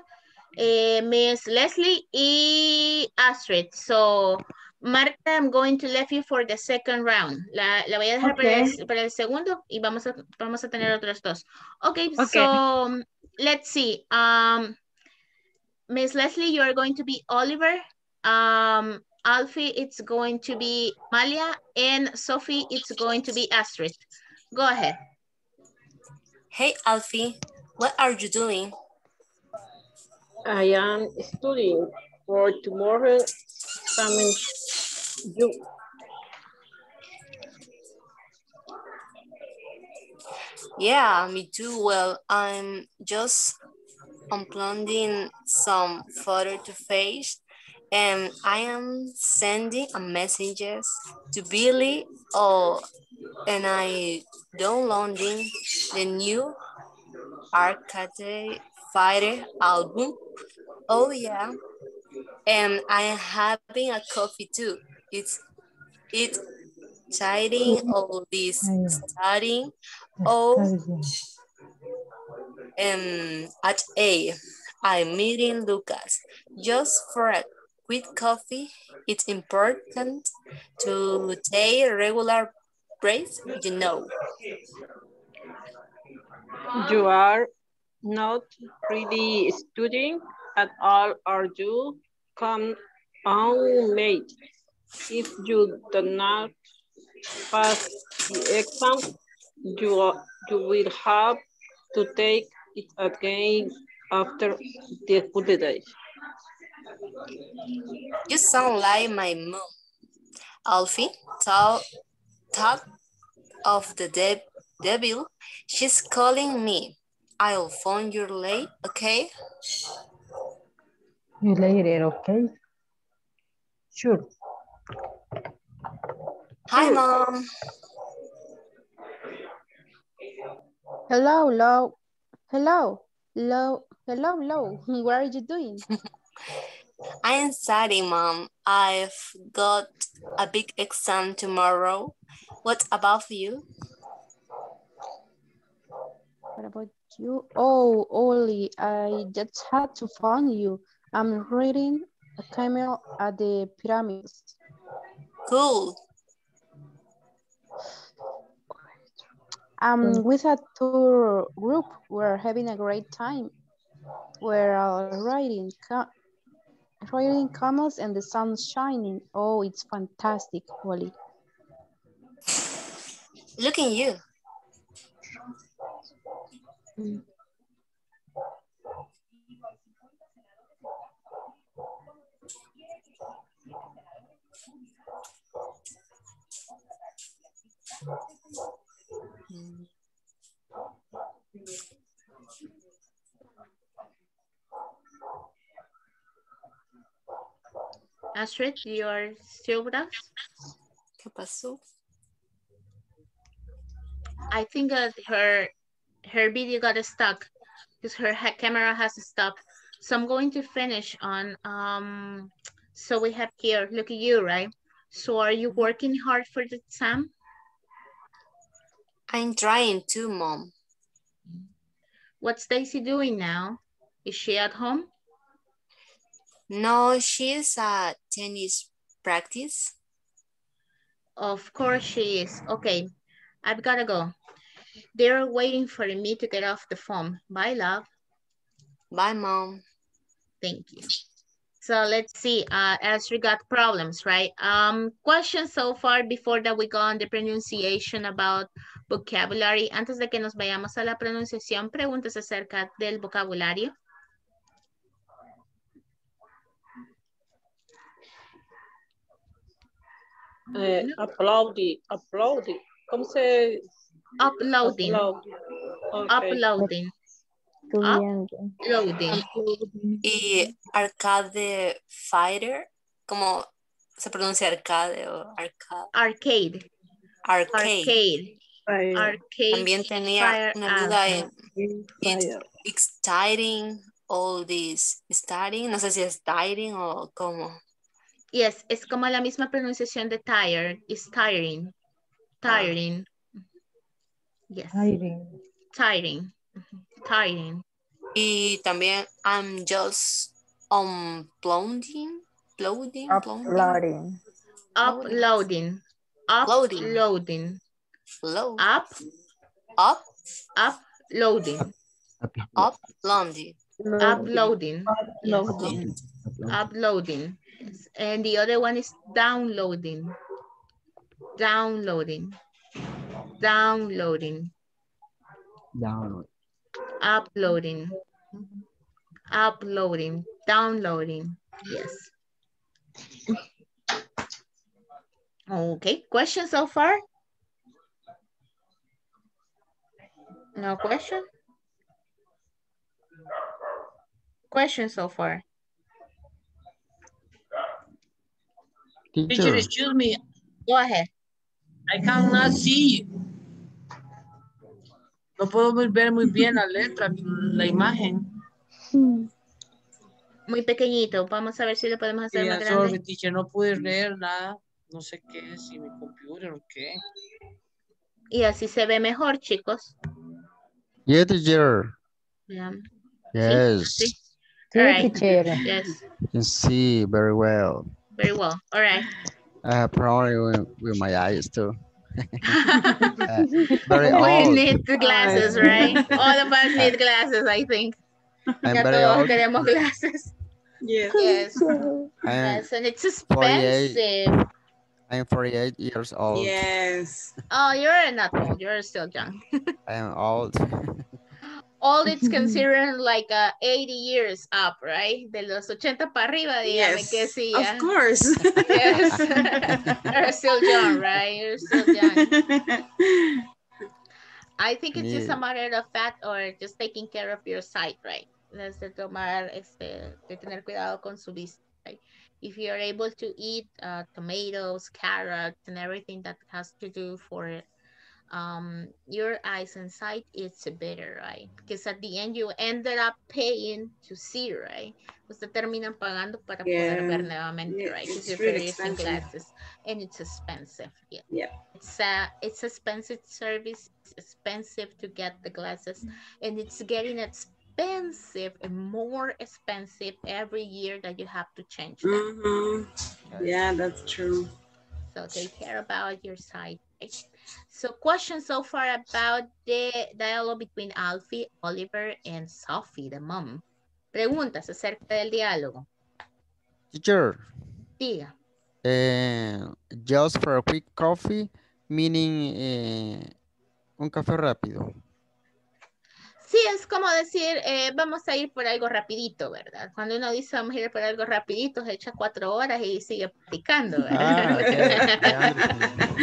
eh, Miss Leslie y Astrid. So, Marta, I'm going to leave you for the second round. La, la voy a dejar para, el, para, el, segundo y vamos a, vamos a tener otros dos. Okay, okay. so let's see. Um, Miss Leslie, you are going to be Oliver. Um, Alfie, it's going to be Malia, and Sophie, it's going to be Astrid. Go ahead. Hey, Alfie, what are you doing? I am studying for tomorrow examen. Yeah, me too. Well, I'm just uploading some photo to face and I am sending a messages to Billy oh, and I downloading the new Arcade Fighter album. Oh yeah. And I am having a coffee too. It's it exciting all this studying. Oh um, at A, I'm meeting Lucas just for a quick coffee. It's important to take regular breaks, you know. You are not really studying at all, are you? Come on, mate. If you do not pass the exam, you, you will have to take it again after the holidays. You sound like my mom. Alfie, talk, talk of the de devil. She's calling me. I'll phone you late, okay? You later, okay? Sure. Hi, Mom. Hello, hello. Hello, hello, hello, hello. What are you doing? I am studying, Mom. I've got a big exam tomorrow. What about you? What about you? Oh, Oli, I just had to find you. I'm reading a camel at the pyramids. Cool. Um, with a tour group, we're having a great time. We're uh, riding, riding camels and the sun's shining. Oh, it's fantastic, Wally. Look at you. Mm. Astrid, you are still with us? ¿Qué pasó? I think that her her video got stuck because her camera has stopped. So I'm going to finish on, um, so we have here, look at you, right? So are you working hard for the exam? I'm trying to, Mom. What's Stacy doing now? Is she at home? No, she's at tennis practice. Of course she is. Okay, I've got to go. They're waiting for me to get off the phone. Bye, love. Bye, Mom. Thank you. So let's see, uh, as regard problems, right? Um, questions so far before that we go on the pronunciation about vocabulary. Antes de que nos vayamos a la pronunciación, preguntas acerca del vocabulario. Eh, uploading, uploading. ¿Cómo se? Uploading. Upload. Ok. Uploading. Subiendo. Uploading. Y arcade fighter, como se pronuncia arcade o arcade. Arcade. Arcade. Arcade. Arcade. También tenía una duda Arcade. en it's exciting, all this starting, no sé si es tiring o cómo. Yes, es como la misma pronunciación de tired. It's tiring. Tiring. Yes. Tiring. Tiring. Y también I'm just um, uploading, uploading, uploading, Uploading. Uploading. Loading. Uploading. load, Up. up, Uploading. uploading, Uploading. Yes. Uploading. Uploading. Yes. And the other one is downloading. Downloading. Downloading. Download. Uploading. Uploading. Downloading. Yes. Okay. Question so far? No question? Question so far? Teacher, Teacher, excuse me. Go ahead. I cannot see you. No puedo ver muy bien la letra, la imagen. Muy pequeñito. Vamos a ver si lo podemos hacer Yeah, más sorry, grande. teacher, no pude leer nada. No sé qué, si mi computer o qué. Y así se ve mejor, chicos. yeah, teacher. Yeah. Yes, Sí. Sí, right. teacher. Yes. you can see very well. Very well. All right. I have problem with, with my eyes too. Uh, very we old. need glasses, right? All of us need glasses, I think. I'm Ya very todos old. queremos glasses. Yes. Yes. Yes, and it's 48. expensive. I'm 48 years old. Yes. Oh, you're not old. You're still young. I am old. Old, it's considered like uh, 80 years up, right? De los 80 para arriba, dígame Yes. que sí. Of course. Yes. You're still young, right? You're still young. I think it's just a matter of fact or just taking care of your sight, right? Es de tomar, este, de tener cuidado con su vista, right? If you're able to eat uh, tomatoes, carrots, and everything that has to do for um, your eyes and sight, it's better, right? Because at the end you ended up paying to see, right? Usted terminan pagando para poder ver Yeah. nuevamente, Yeah, right? Because it's you're really using glasses and it's expensive. Yeah. Yeah. It's a it's expensive service. It's expensive to get the glasses, and it's getting expensive and more expensive every year that you have to change them. Mhm. Yeah, that's true. So take care about your sight. right? So question so far about the dialogue between Alfie, Oliver, and Sophie, the mom. Preguntas acerca del diálogo. Teacher, Diga. eh, just for a quick coffee, meaning eh, un café rápido. Sí, es como decir, eh, vamos a ir por algo rapidito, ¿verdad? Cuando uno dice vamos a ir por algo rapidito, se echa cuatro horas y sigue practicando, Ah, ¿verdad?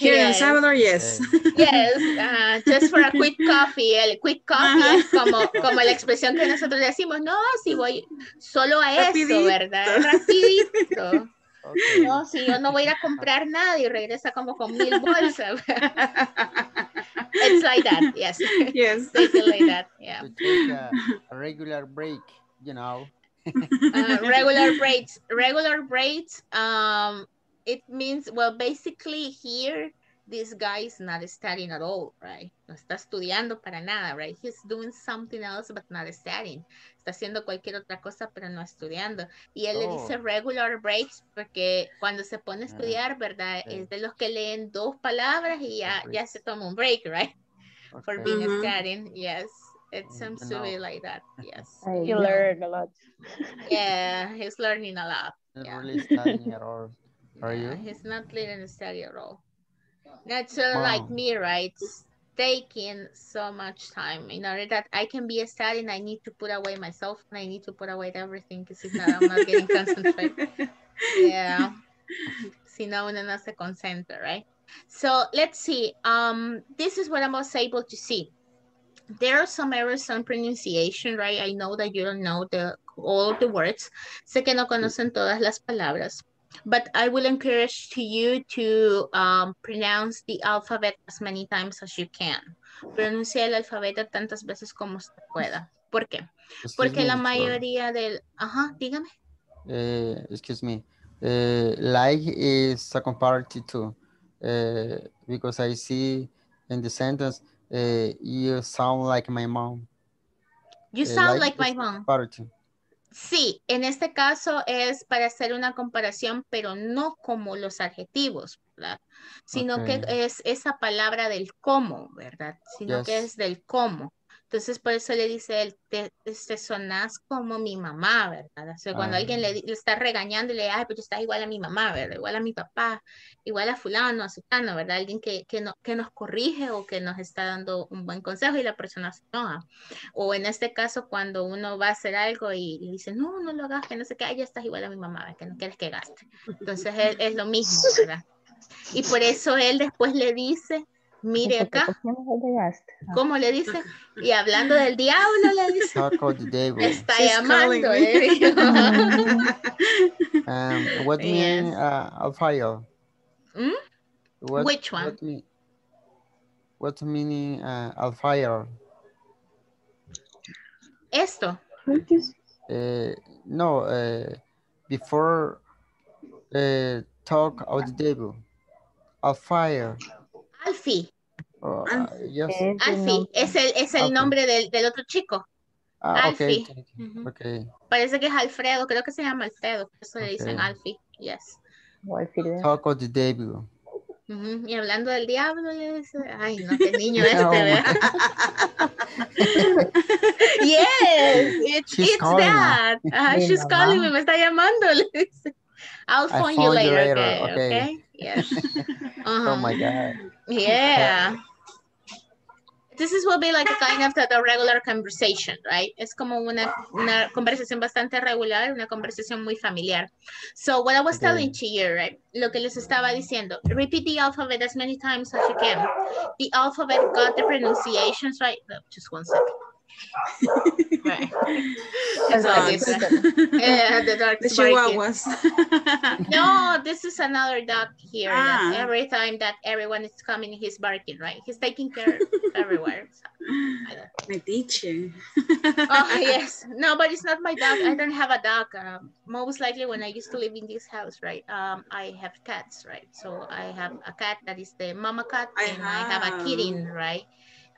Here in El Yes. Salvador, yes. Yes, uh, just for a quick coffee. El quick coffee Ajá. es como, como la expresión que nosotros decimos, no, si voy solo a eso, Rapidito. ¿verdad? Rapidito. Okay. No, si yo no voy a ir a comprar nada y regresa como con mil bolsas. It's like that, yes. yes. Basically like that, yeah. To take a, a regular break, you know. Uh, regular breaks, regular breaks, um, it means, well, basically here, this guy is not studying at all, right? No está estudiando para nada, right? He's doing something else, but not studying. Está haciendo cualquier otra cosa, pero no estudiando. Y él le dice Oh. regular breaks porque cuando se pone a Ah, estudiar, ¿verdad? sí. Es de los que leen dos palabras y ya, se toma un break, right? For Okay. being Mhm. studying, yes. It Mm, seems to be like that, yes. Ay, You learn a lot. Yeah, he's learning a lot. Not Yeah. really studying at all. Are Yeah, you? He's not learning to study at all. That's sort of like me, right? It's taking so much time. In order that I can be a studying, I need to put away myself and I need to put away everything because if not, I'm not getting concentrated. Yeah. si no, uno no se concentra, right? So let's see. Um, this is what I was able to see. There are some errors on pronunciation, right? I know that you don't know the all the words. Sé que no conocen todas las palabras. But I will encourage to you to um, pronounce the alphabet as many times as you can. Pronuncia el alfabeto tantas veces como usted pueda. ¿Por qué? Porque la mayoría del... Ajá, dígame. Uh, excuse me. Uh, like is a comparative to, uh, because I see in the sentence, you sound like my mom. You sound like, like my mom. Comparative. Sí, en este caso es para hacer una comparación, pero no como los adjetivos, ¿verdad? Sino que es esa palabra del cómo, ¿verdad? Sino que es del cómo. Entonces, por eso le dice él, te, te sonás como mi mamá, ¿verdad? O sea, cuando alguien le, le, está regañando y le dice, ay, pues estás igual a mi mamá, ¿verdad? Igual a mi papá, igual a fulano, a sutano, ¿verdad? Alguien que, que, no, que nos corrige o que nos está dando un buen consejo y la persona se enoja. O en este caso, cuando uno va a hacer algo y, le dice, no, no lo hagas, que no sé qué, ya estás igual a mi mamá, ¿verdad? que no quieres que gaste. Entonces, es, es lo mismo, ¿verdad? Y por eso él después le dice, Mire acá. ¿Cómo le dice? Y hablando del diablo, le dice. Está llamando. Eh. um, what yes. mean uh, Alfio? ¿Mm? What, Which one? What, mean, what meaning uh, Alfio? Esto. Uh, no, uh, before uh, talk of the devil. Alfire. Alfie. Oh, Alfie. Es el, es el nombre del, del, otro chico. Ah, Alfie. Okay. Parece que es Alfredo, creo que se llama Alfredo, por eso le dicen Alfie. Yes. Talk of the devil. Y hablando del diablo, le dice, ay, no, qué niño este, ¿verdad? yes, it's, she's it's that. Uh, she's calling me, me está llamando. I'll phone, you later, you later, okay? okay. okay? Yes. Uh -huh. Oh my God. Yeah. This is will be like a kind of the, regular conversation, right? Es como una, una conversación bastante regular, una conversación muy familiar. So what I was okay. telling to you, right? Lo que les estaba diciendo. Repeat the alphabet as many times as you can. The alphabet got the pronunciations right. No, just one second right. yeah, the dog. The chihuahuas. no, this is another dog here. Ah. Every time that everyone is coming, he's barking, right? He's taking care everywhere. So, Medici. oh, yes. No, but it's not my dog. I don't have a dog. Um, most likely when I used to live in this house, right? Um, I have cats, right? So I have a cat that is the mama cat, I and have. I have a kitten, right?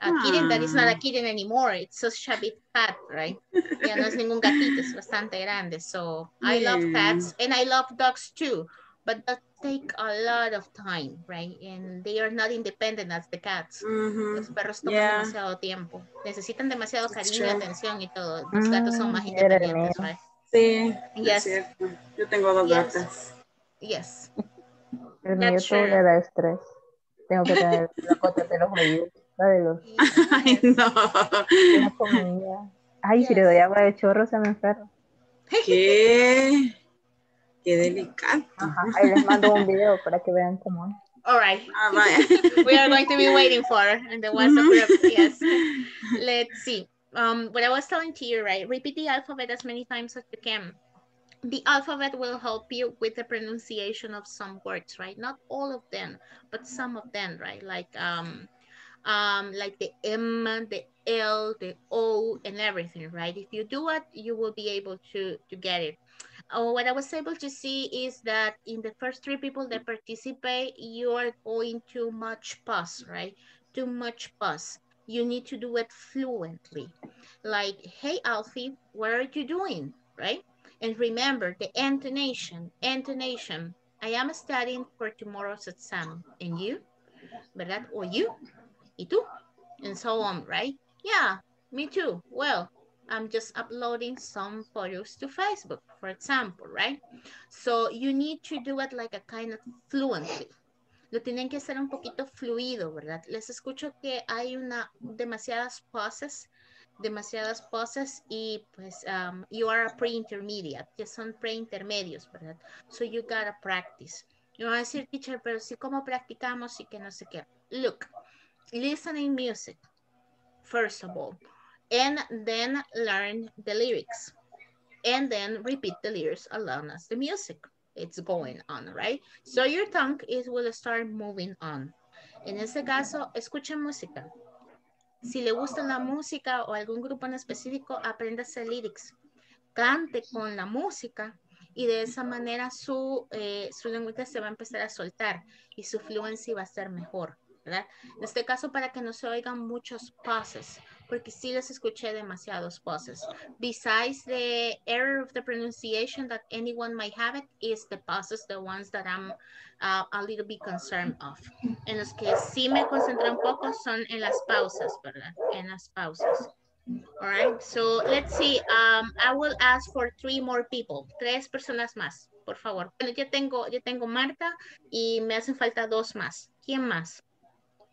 A kitten that is not a kitten anymore. It's such a big cat, right? Ya no es ningún gatito, es bastante grande. So I love cats and I love dogs too, but that take a lot of time, right? And they are not independent as the cats. Mm -hmm. Los perros toman yeah. demasiado tiempo. Necesitan demasiado cariño y atención y todo. Los gatos son más mm, independientes, right? Sí, yes. es cierto. Yo tengo dos yes. gatas. Yes. El mío todo le da estrés. Tengo que tener la cota de los oídos. Ay, no. Ay, si le doy agua de chorro se me enferma. ¿Qué? Qué delicado. ahí les mando un video para que vean cómo es. All right. Ah, we are going to be waiting for and the WhatsApp group. Yes. Let's see. Um, what I was telling to you, right? Repeat the alphabet as many times as you can. The alphabet will help you with the pronunciation of some words, right? Not all of them, but some of them, right? Like um, um, like the M, the L, the O, and everything, right? If you do it, you will be able to, to get it. Oh, what I was able to see is that in the first three people that participate, you are going too much pause, right? Too much pause. You need to do it fluently. Like, hey, Alfie, what are you doing, right? And remember the intonation, intonation. I am studying for tomorrow's exam. And you? ¿Verdad? Or you? ¿Y tú? And so on, right? Yeah, me too. Well, I'm just uploading some photos to Facebook, for example, right? So you need to do it like a kind of fluently. Lo tienen que hacer un poquito fluido, ¿verdad? Les escucho que hay una demasiadas pauses demasiadas poses y pues um, you are a pre-intermediate, que son pre-intermedios, ¿verdad? So you gotta practice. Y va a decir, teacher, pero sí cómo practicamos y que no sé qué. Look, listening music, first of all, and then learn the lyrics, and then repeat the lyrics along as the music. It's going on, right? So your tongue is will start moving on. En este caso, escuchen música. Si le gusta la música o algún grupo en específico, apréndase lyrics. Cante con la música y de esa manera su, eh, su se va a empezar a soltar y su fluency va a ser mejor, ¿verdad? En este caso, para que no se oigan muchos pauses, porque sí les escuché demasiados pauses. Besides the error of the pronunciation that anyone might have it, is the pauses, the ones that I'm uh, a little bit concerned of. En los que sí me concentré un poco son en las pausas, ¿verdad? En las pausas. All right, so let's see. Um, I will ask for three more people. Tres personas más, por favor. Bueno, yo tengo, yo tengo Marta y me hacen falta dos más. ¿Quién más?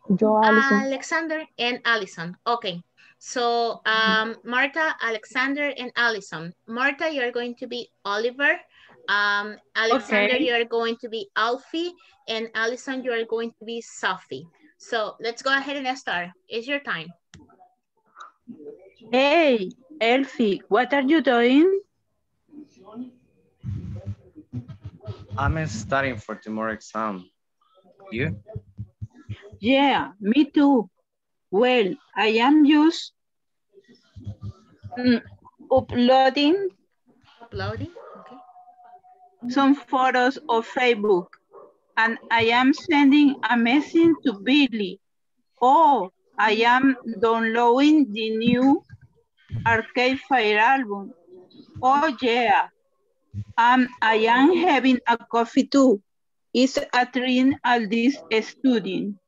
Yo, Alison. Alexander and Allison. Okay. So, um, Marta, Alexander, and Allison. Marta, you're going to be Oliver. Um, Alexander, Okay. you're going to be Alfie. And Allison, you're going to be Sophie. So, let's go ahead and start. It's your time. Hey, Elfie, what are you doing? I'm studying for tomorrow exam. You? Yeah, me too. Well, I am just mm, uploading Uploading? Okay. some photos of Facebook and I am sending a message to Billy. Oh, I am downloading the new Arcade Fire album. Oh yeah. Um, I am having a coffee too. It's a train at this studying.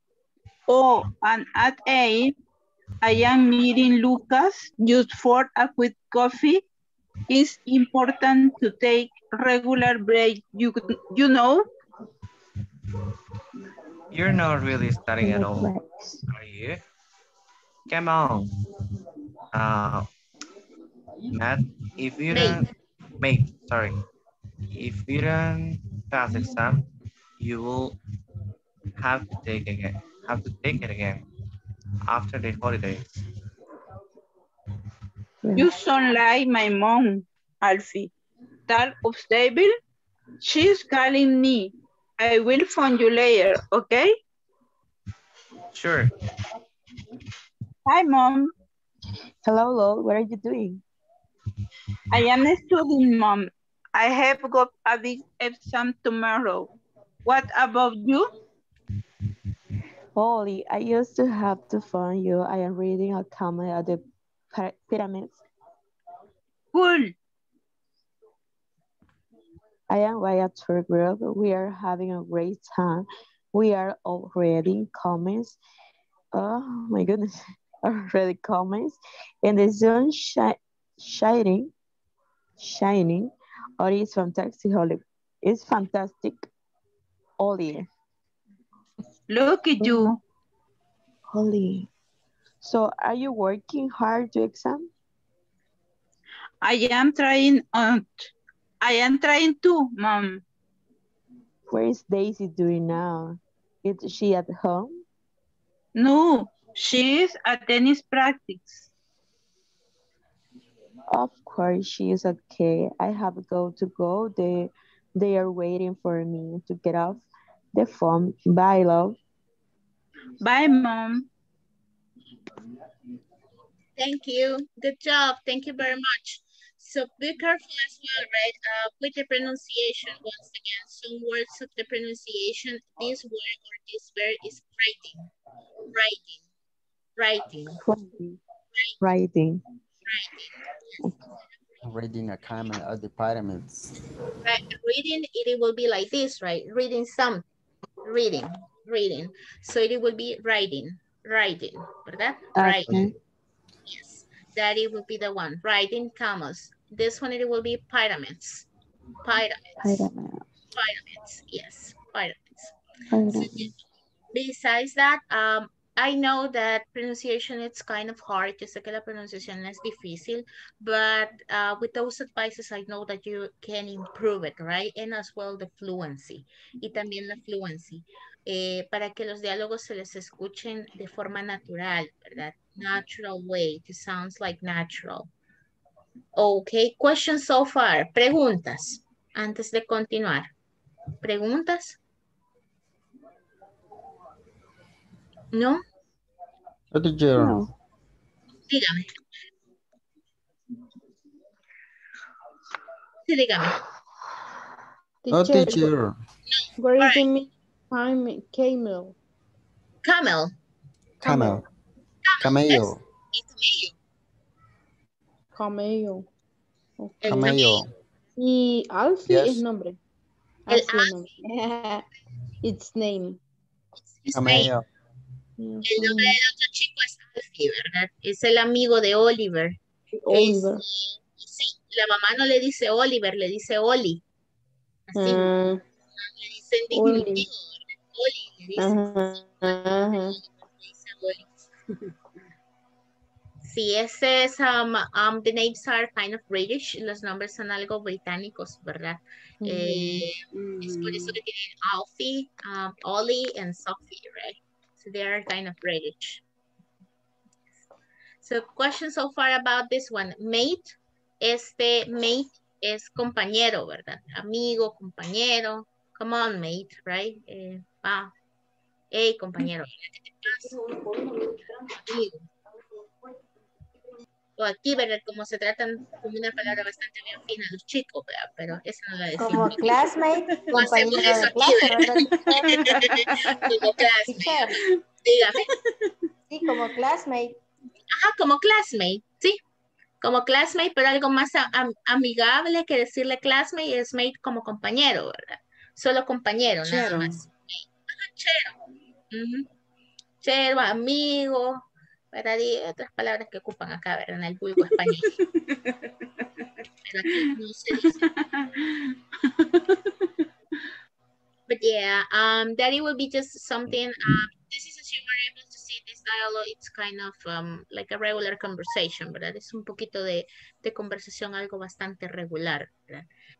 Oh, and at eight, I am meeting Lucas just for a quick coffee. It's important to take regular break, you, you know? You're not really studying at all, are you? Come on. Uh, Matt, if you don't, mate, sorry. If you don't pass exam, you will have to take again, have to take it again after the holidays. You sound like my mom, Alfie. That unstable? She's calling me. I will phone you later, okay? Sure. Hi, mom. Hello, Lol. What are you doing? I am a student, mom. I have got a big exam tomorrow. What about you? Holly, I used to have to phone you. I am reading a comment at the pyramids. Cool. I am by a tour group. We are having a great time. We are already reading comments. Oh my goodness, already comments. And the sun shi shining, shining. Oh, it's fantastic, Holly. It's fantastic. Holly. Look at you. Holly. So are you working hard to exam? I am trying on. I am trying to, mom. Where is Daisy doing now? Is she at home? No, she is at tennis practice. Of course, she is okay. I have to go to go. They, they are waiting for me to get off the form Bye, love. Bye, mom. Thank you. Good job. Thank you very much. So be careful as well, right? Uh, with the pronunciation once again. Some words of the pronunciation, this word or this verb is writing, writing, writing, Writing. Writing. writing. Reading a comment of the pyramids. right? Reading, it will be like this, right? Reading some, reading, reading. So it will be writing, writing, ¿verdad? Writing. Yes, that it will be the one. Writing commas. This one it will be pyramids. Pyramids. Pyramid. Pyramids. Yes, pyramids. Pyramid. Besides that, um, I know that pronunciation it's kind of hard. Yo sé que la pronunciación es difícil, but uh, with those advices, I know that you can improve it, right? And as well the fluency. Y también la fluency. Eh, para que los diálogos se les escuchen de forma natural, ¿verdad? Natural way. It sounds like natural. Okay, questions so far. Preguntas antes de continuar. ¿Preguntas? ¿No? No. Dígame. Sí, dígame. No, Teacher, teacher. What is the behind camel? Camel. Camel. Camello. El camello. Cameo. Ok. El Camello. Y Alfie Yes. es nombre. Alfie es nombre. Its name. Camello. El nombre del otro chico es Alfie, ¿verdad? Es el amigo de Oliver. Oliver. Es- sí, la mamá no le dice Oliver, le dice Oli. Así, Ah, le dicen Oli. diminutivo, ¿verdad? Oli, le dice Oli. Sí, ese es, um, um, the names are kind of British, los nombres son algo británicos, ¿verdad? Eh, es por eso que tienen Alfie, um, Ollie, and Sophie, right? So they are kind of British. So question so far about this one. Mate, este mate es compañero, ¿verdad? Amigo, compañero. Come on, mate, right? Eh, va. Hey, compañero. Amigo. Aquí, ¿verdad? Como se tratan como una palabra bastante bien fina los chicos, ¿verdad? Pero esa no la decimos. Como classmate, No hacemos compañero eso de aquí, como classmate. Dígame. Sí, como classmate. Ajá, como classmate, sí. Como classmate, pero algo más a- amigable que decirle classmate es mate como compañero, ¿verdad? Solo compañero, nada Chero. más. Ajá, chero. Chero, amigo, Y otras palabras que ocupan acá, ¿verdad? En el vulgo español. Pero aquí no se dice. But yeah, um, that it will be just something, um, this is as you were able to see this dialogue, it's kind of um, like a regular conversation, ¿verdad? Es un poquito de, de conversación, algo bastante regular.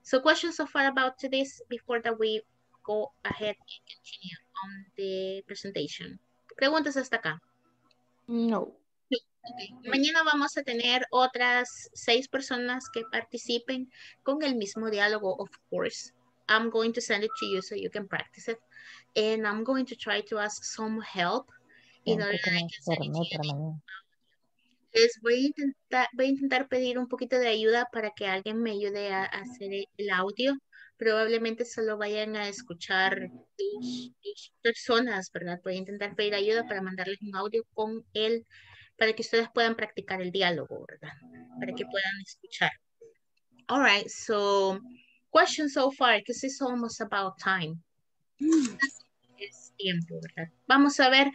So questions so far about this before that we go ahead and continue on the presentation. Preguntas hasta acá. No. Mañana vamos a tener otras seis personas que participen con el mismo diálogo, of course. I'm going to send it to you so you can practice it. And I'm going to try to ask some help in order that I can send it to you. Les voy a intentar, voy a intentar pedir un poquito de ayuda para que alguien me ayude a, hacer el audio. Probablemente solo vayan a escuchar dos, dos personas, ¿verdad? Voy a intentar pedir ayuda para mandarles un audio con él, para que ustedes puedan practicar el diálogo, ¿verdad? Para que puedan escuchar. All right, so question so far, because it's almost about time. Es tiempo, ¿verdad? Vamos a ver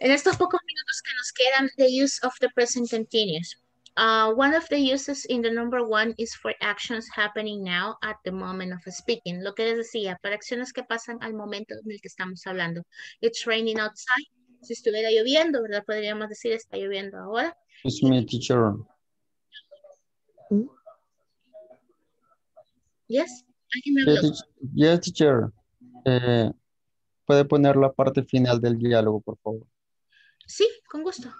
en estos pocos minutos que nos quedan, the use of the present continuous. Uh, one of the uses in the number one is for actions happening now at the moment of speaking. Lo que les decía, para acciones que pasan al momento en el que estamos hablando. It's raining outside. Si estuviera lloviendo, ¿verdad? Podríamos decir está lloviendo ahora. Excuse me, teacher. Yes, teach- Yes, teacher. Eh, Puede poner la parte final del diálogo, por favor. Sí, con gusto.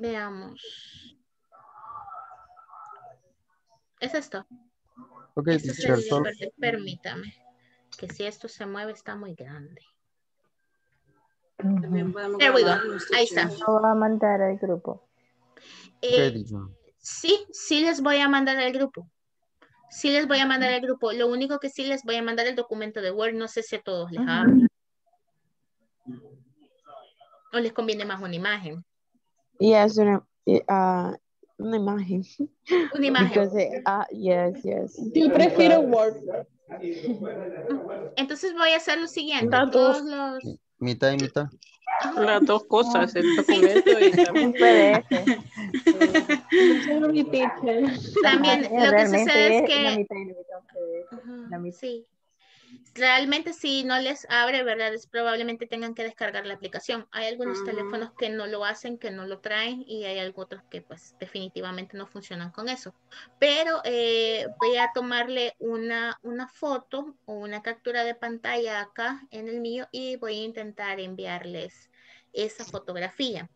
Veamos. Es esto. Ok, es teacher. el solo- verde. Permítame. Que si esto se mueve está muy grande. También podemos There we go. grabarnos, Ahí está. Lo va a mandar al grupo. Eh, sí, sí les voy a mandar al grupo. Sí les voy a mandar al grupo. Lo único que sí les voy a mandar el documento de Word. No sé si a todos les habla. O les conviene más una imagen. Yes, una, ah, una imagen. Una imagen. Because, ah, yes, yes. Yo prefiero Word. Entonces voy a hacer lo siguiente. Todos los... Mitad y mitad. Las dos cosas, el documento y también. También lo que sucede es que... la mitad y la mitad, Ajá, la mitad. Sí. Realmente si no les abre, ¿verdad? Es probablemente tengan que descargar la aplicación. Hay algunos teléfonos que no lo hacen, que no lo traen y hay otros que pues definitivamente no funcionan con eso. Pero eh, voy a tomarle una, una foto o una captura de pantalla acá en el mío y voy a intentar enviarles esa fotografía.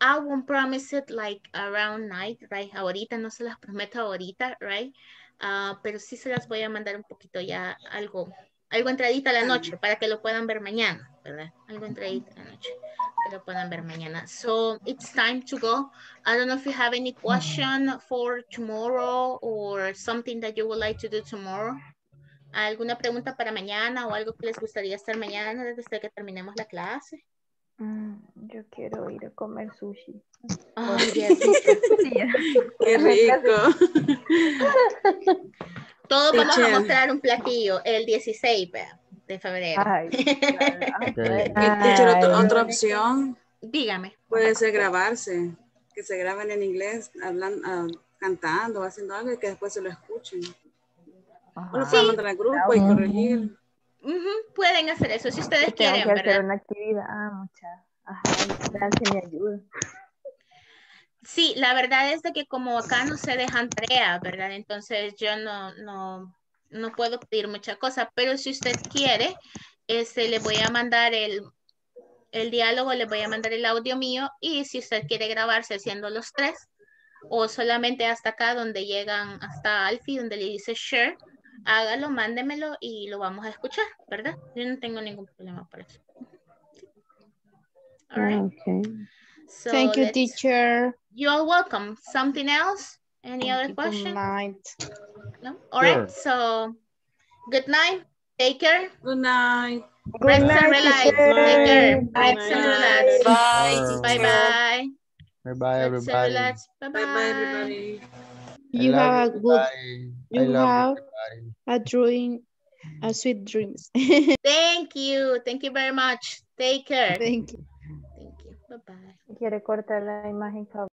I won't promise it like around night, right? Ahorita no se las prometo ahorita, right? Ah, pero sí se las voy a mandar un poquito ya algo, algo entradita a la noche para que lo puedan ver mañana, ¿verdad? Algo entradita a la noche que lo puedan ver mañana. So it's time to go. I don't know if you have any question for tomorrow or something that you would like to do tomorrow. ¿Alguna pregunta para mañana o algo que les gustaría hacer mañana desde que terminemos la clase? Mm, yo quiero ir a comer sushi. Ay, Qué rico. Todos vamos a mostrar un platillo el 16 vea, de febrero. Ay, otra, otra opción Dígame. puede ser grabarse, que se graben en inglés, hablando, ah, cantando, haciendo algo y que después se lo escuchen. O lo pueden mandar al grupo y corregir. Pueden hacer eso si ustedes Tengo quieren, que hacer ¿verdad? una actividad. Ah, mucha. Ajá, gracias, me ayuda. Sí, la verdad es de que como acá no se dejan tareas, ¿verdad? Entonces yo no, no, no puedo pedir mucha cosa, pero si usted quiere, este, le voy a mandar el, el diálogo, le voy a mandar el audio mío y si usted quiere grabarse haciendo los tres o solamente hasta acá donde llegan hasta Alfie, donde le dice share, hágalo, mándemelo y lo vamos a escuchar, ¿verdad? Yo no tengo ningún problema por eso. All right. Okay. So Thank you, teacher. You're welcome. Something else? Any other question? Good night. No? All right. So good night. Take care. Good night. Rest and relax. Take care. Rest and relax. Bye, Bye bye. Bye bye Rest and everybody. relax. Bye Bye bye, bye. everybody. I You love have a good, everybody. I you love have everybody. a dream, a sweet dreams. Thank you. Thank you very much. Take care. Thank you. Thank you. Bye bye. Quiere cortar la imagen,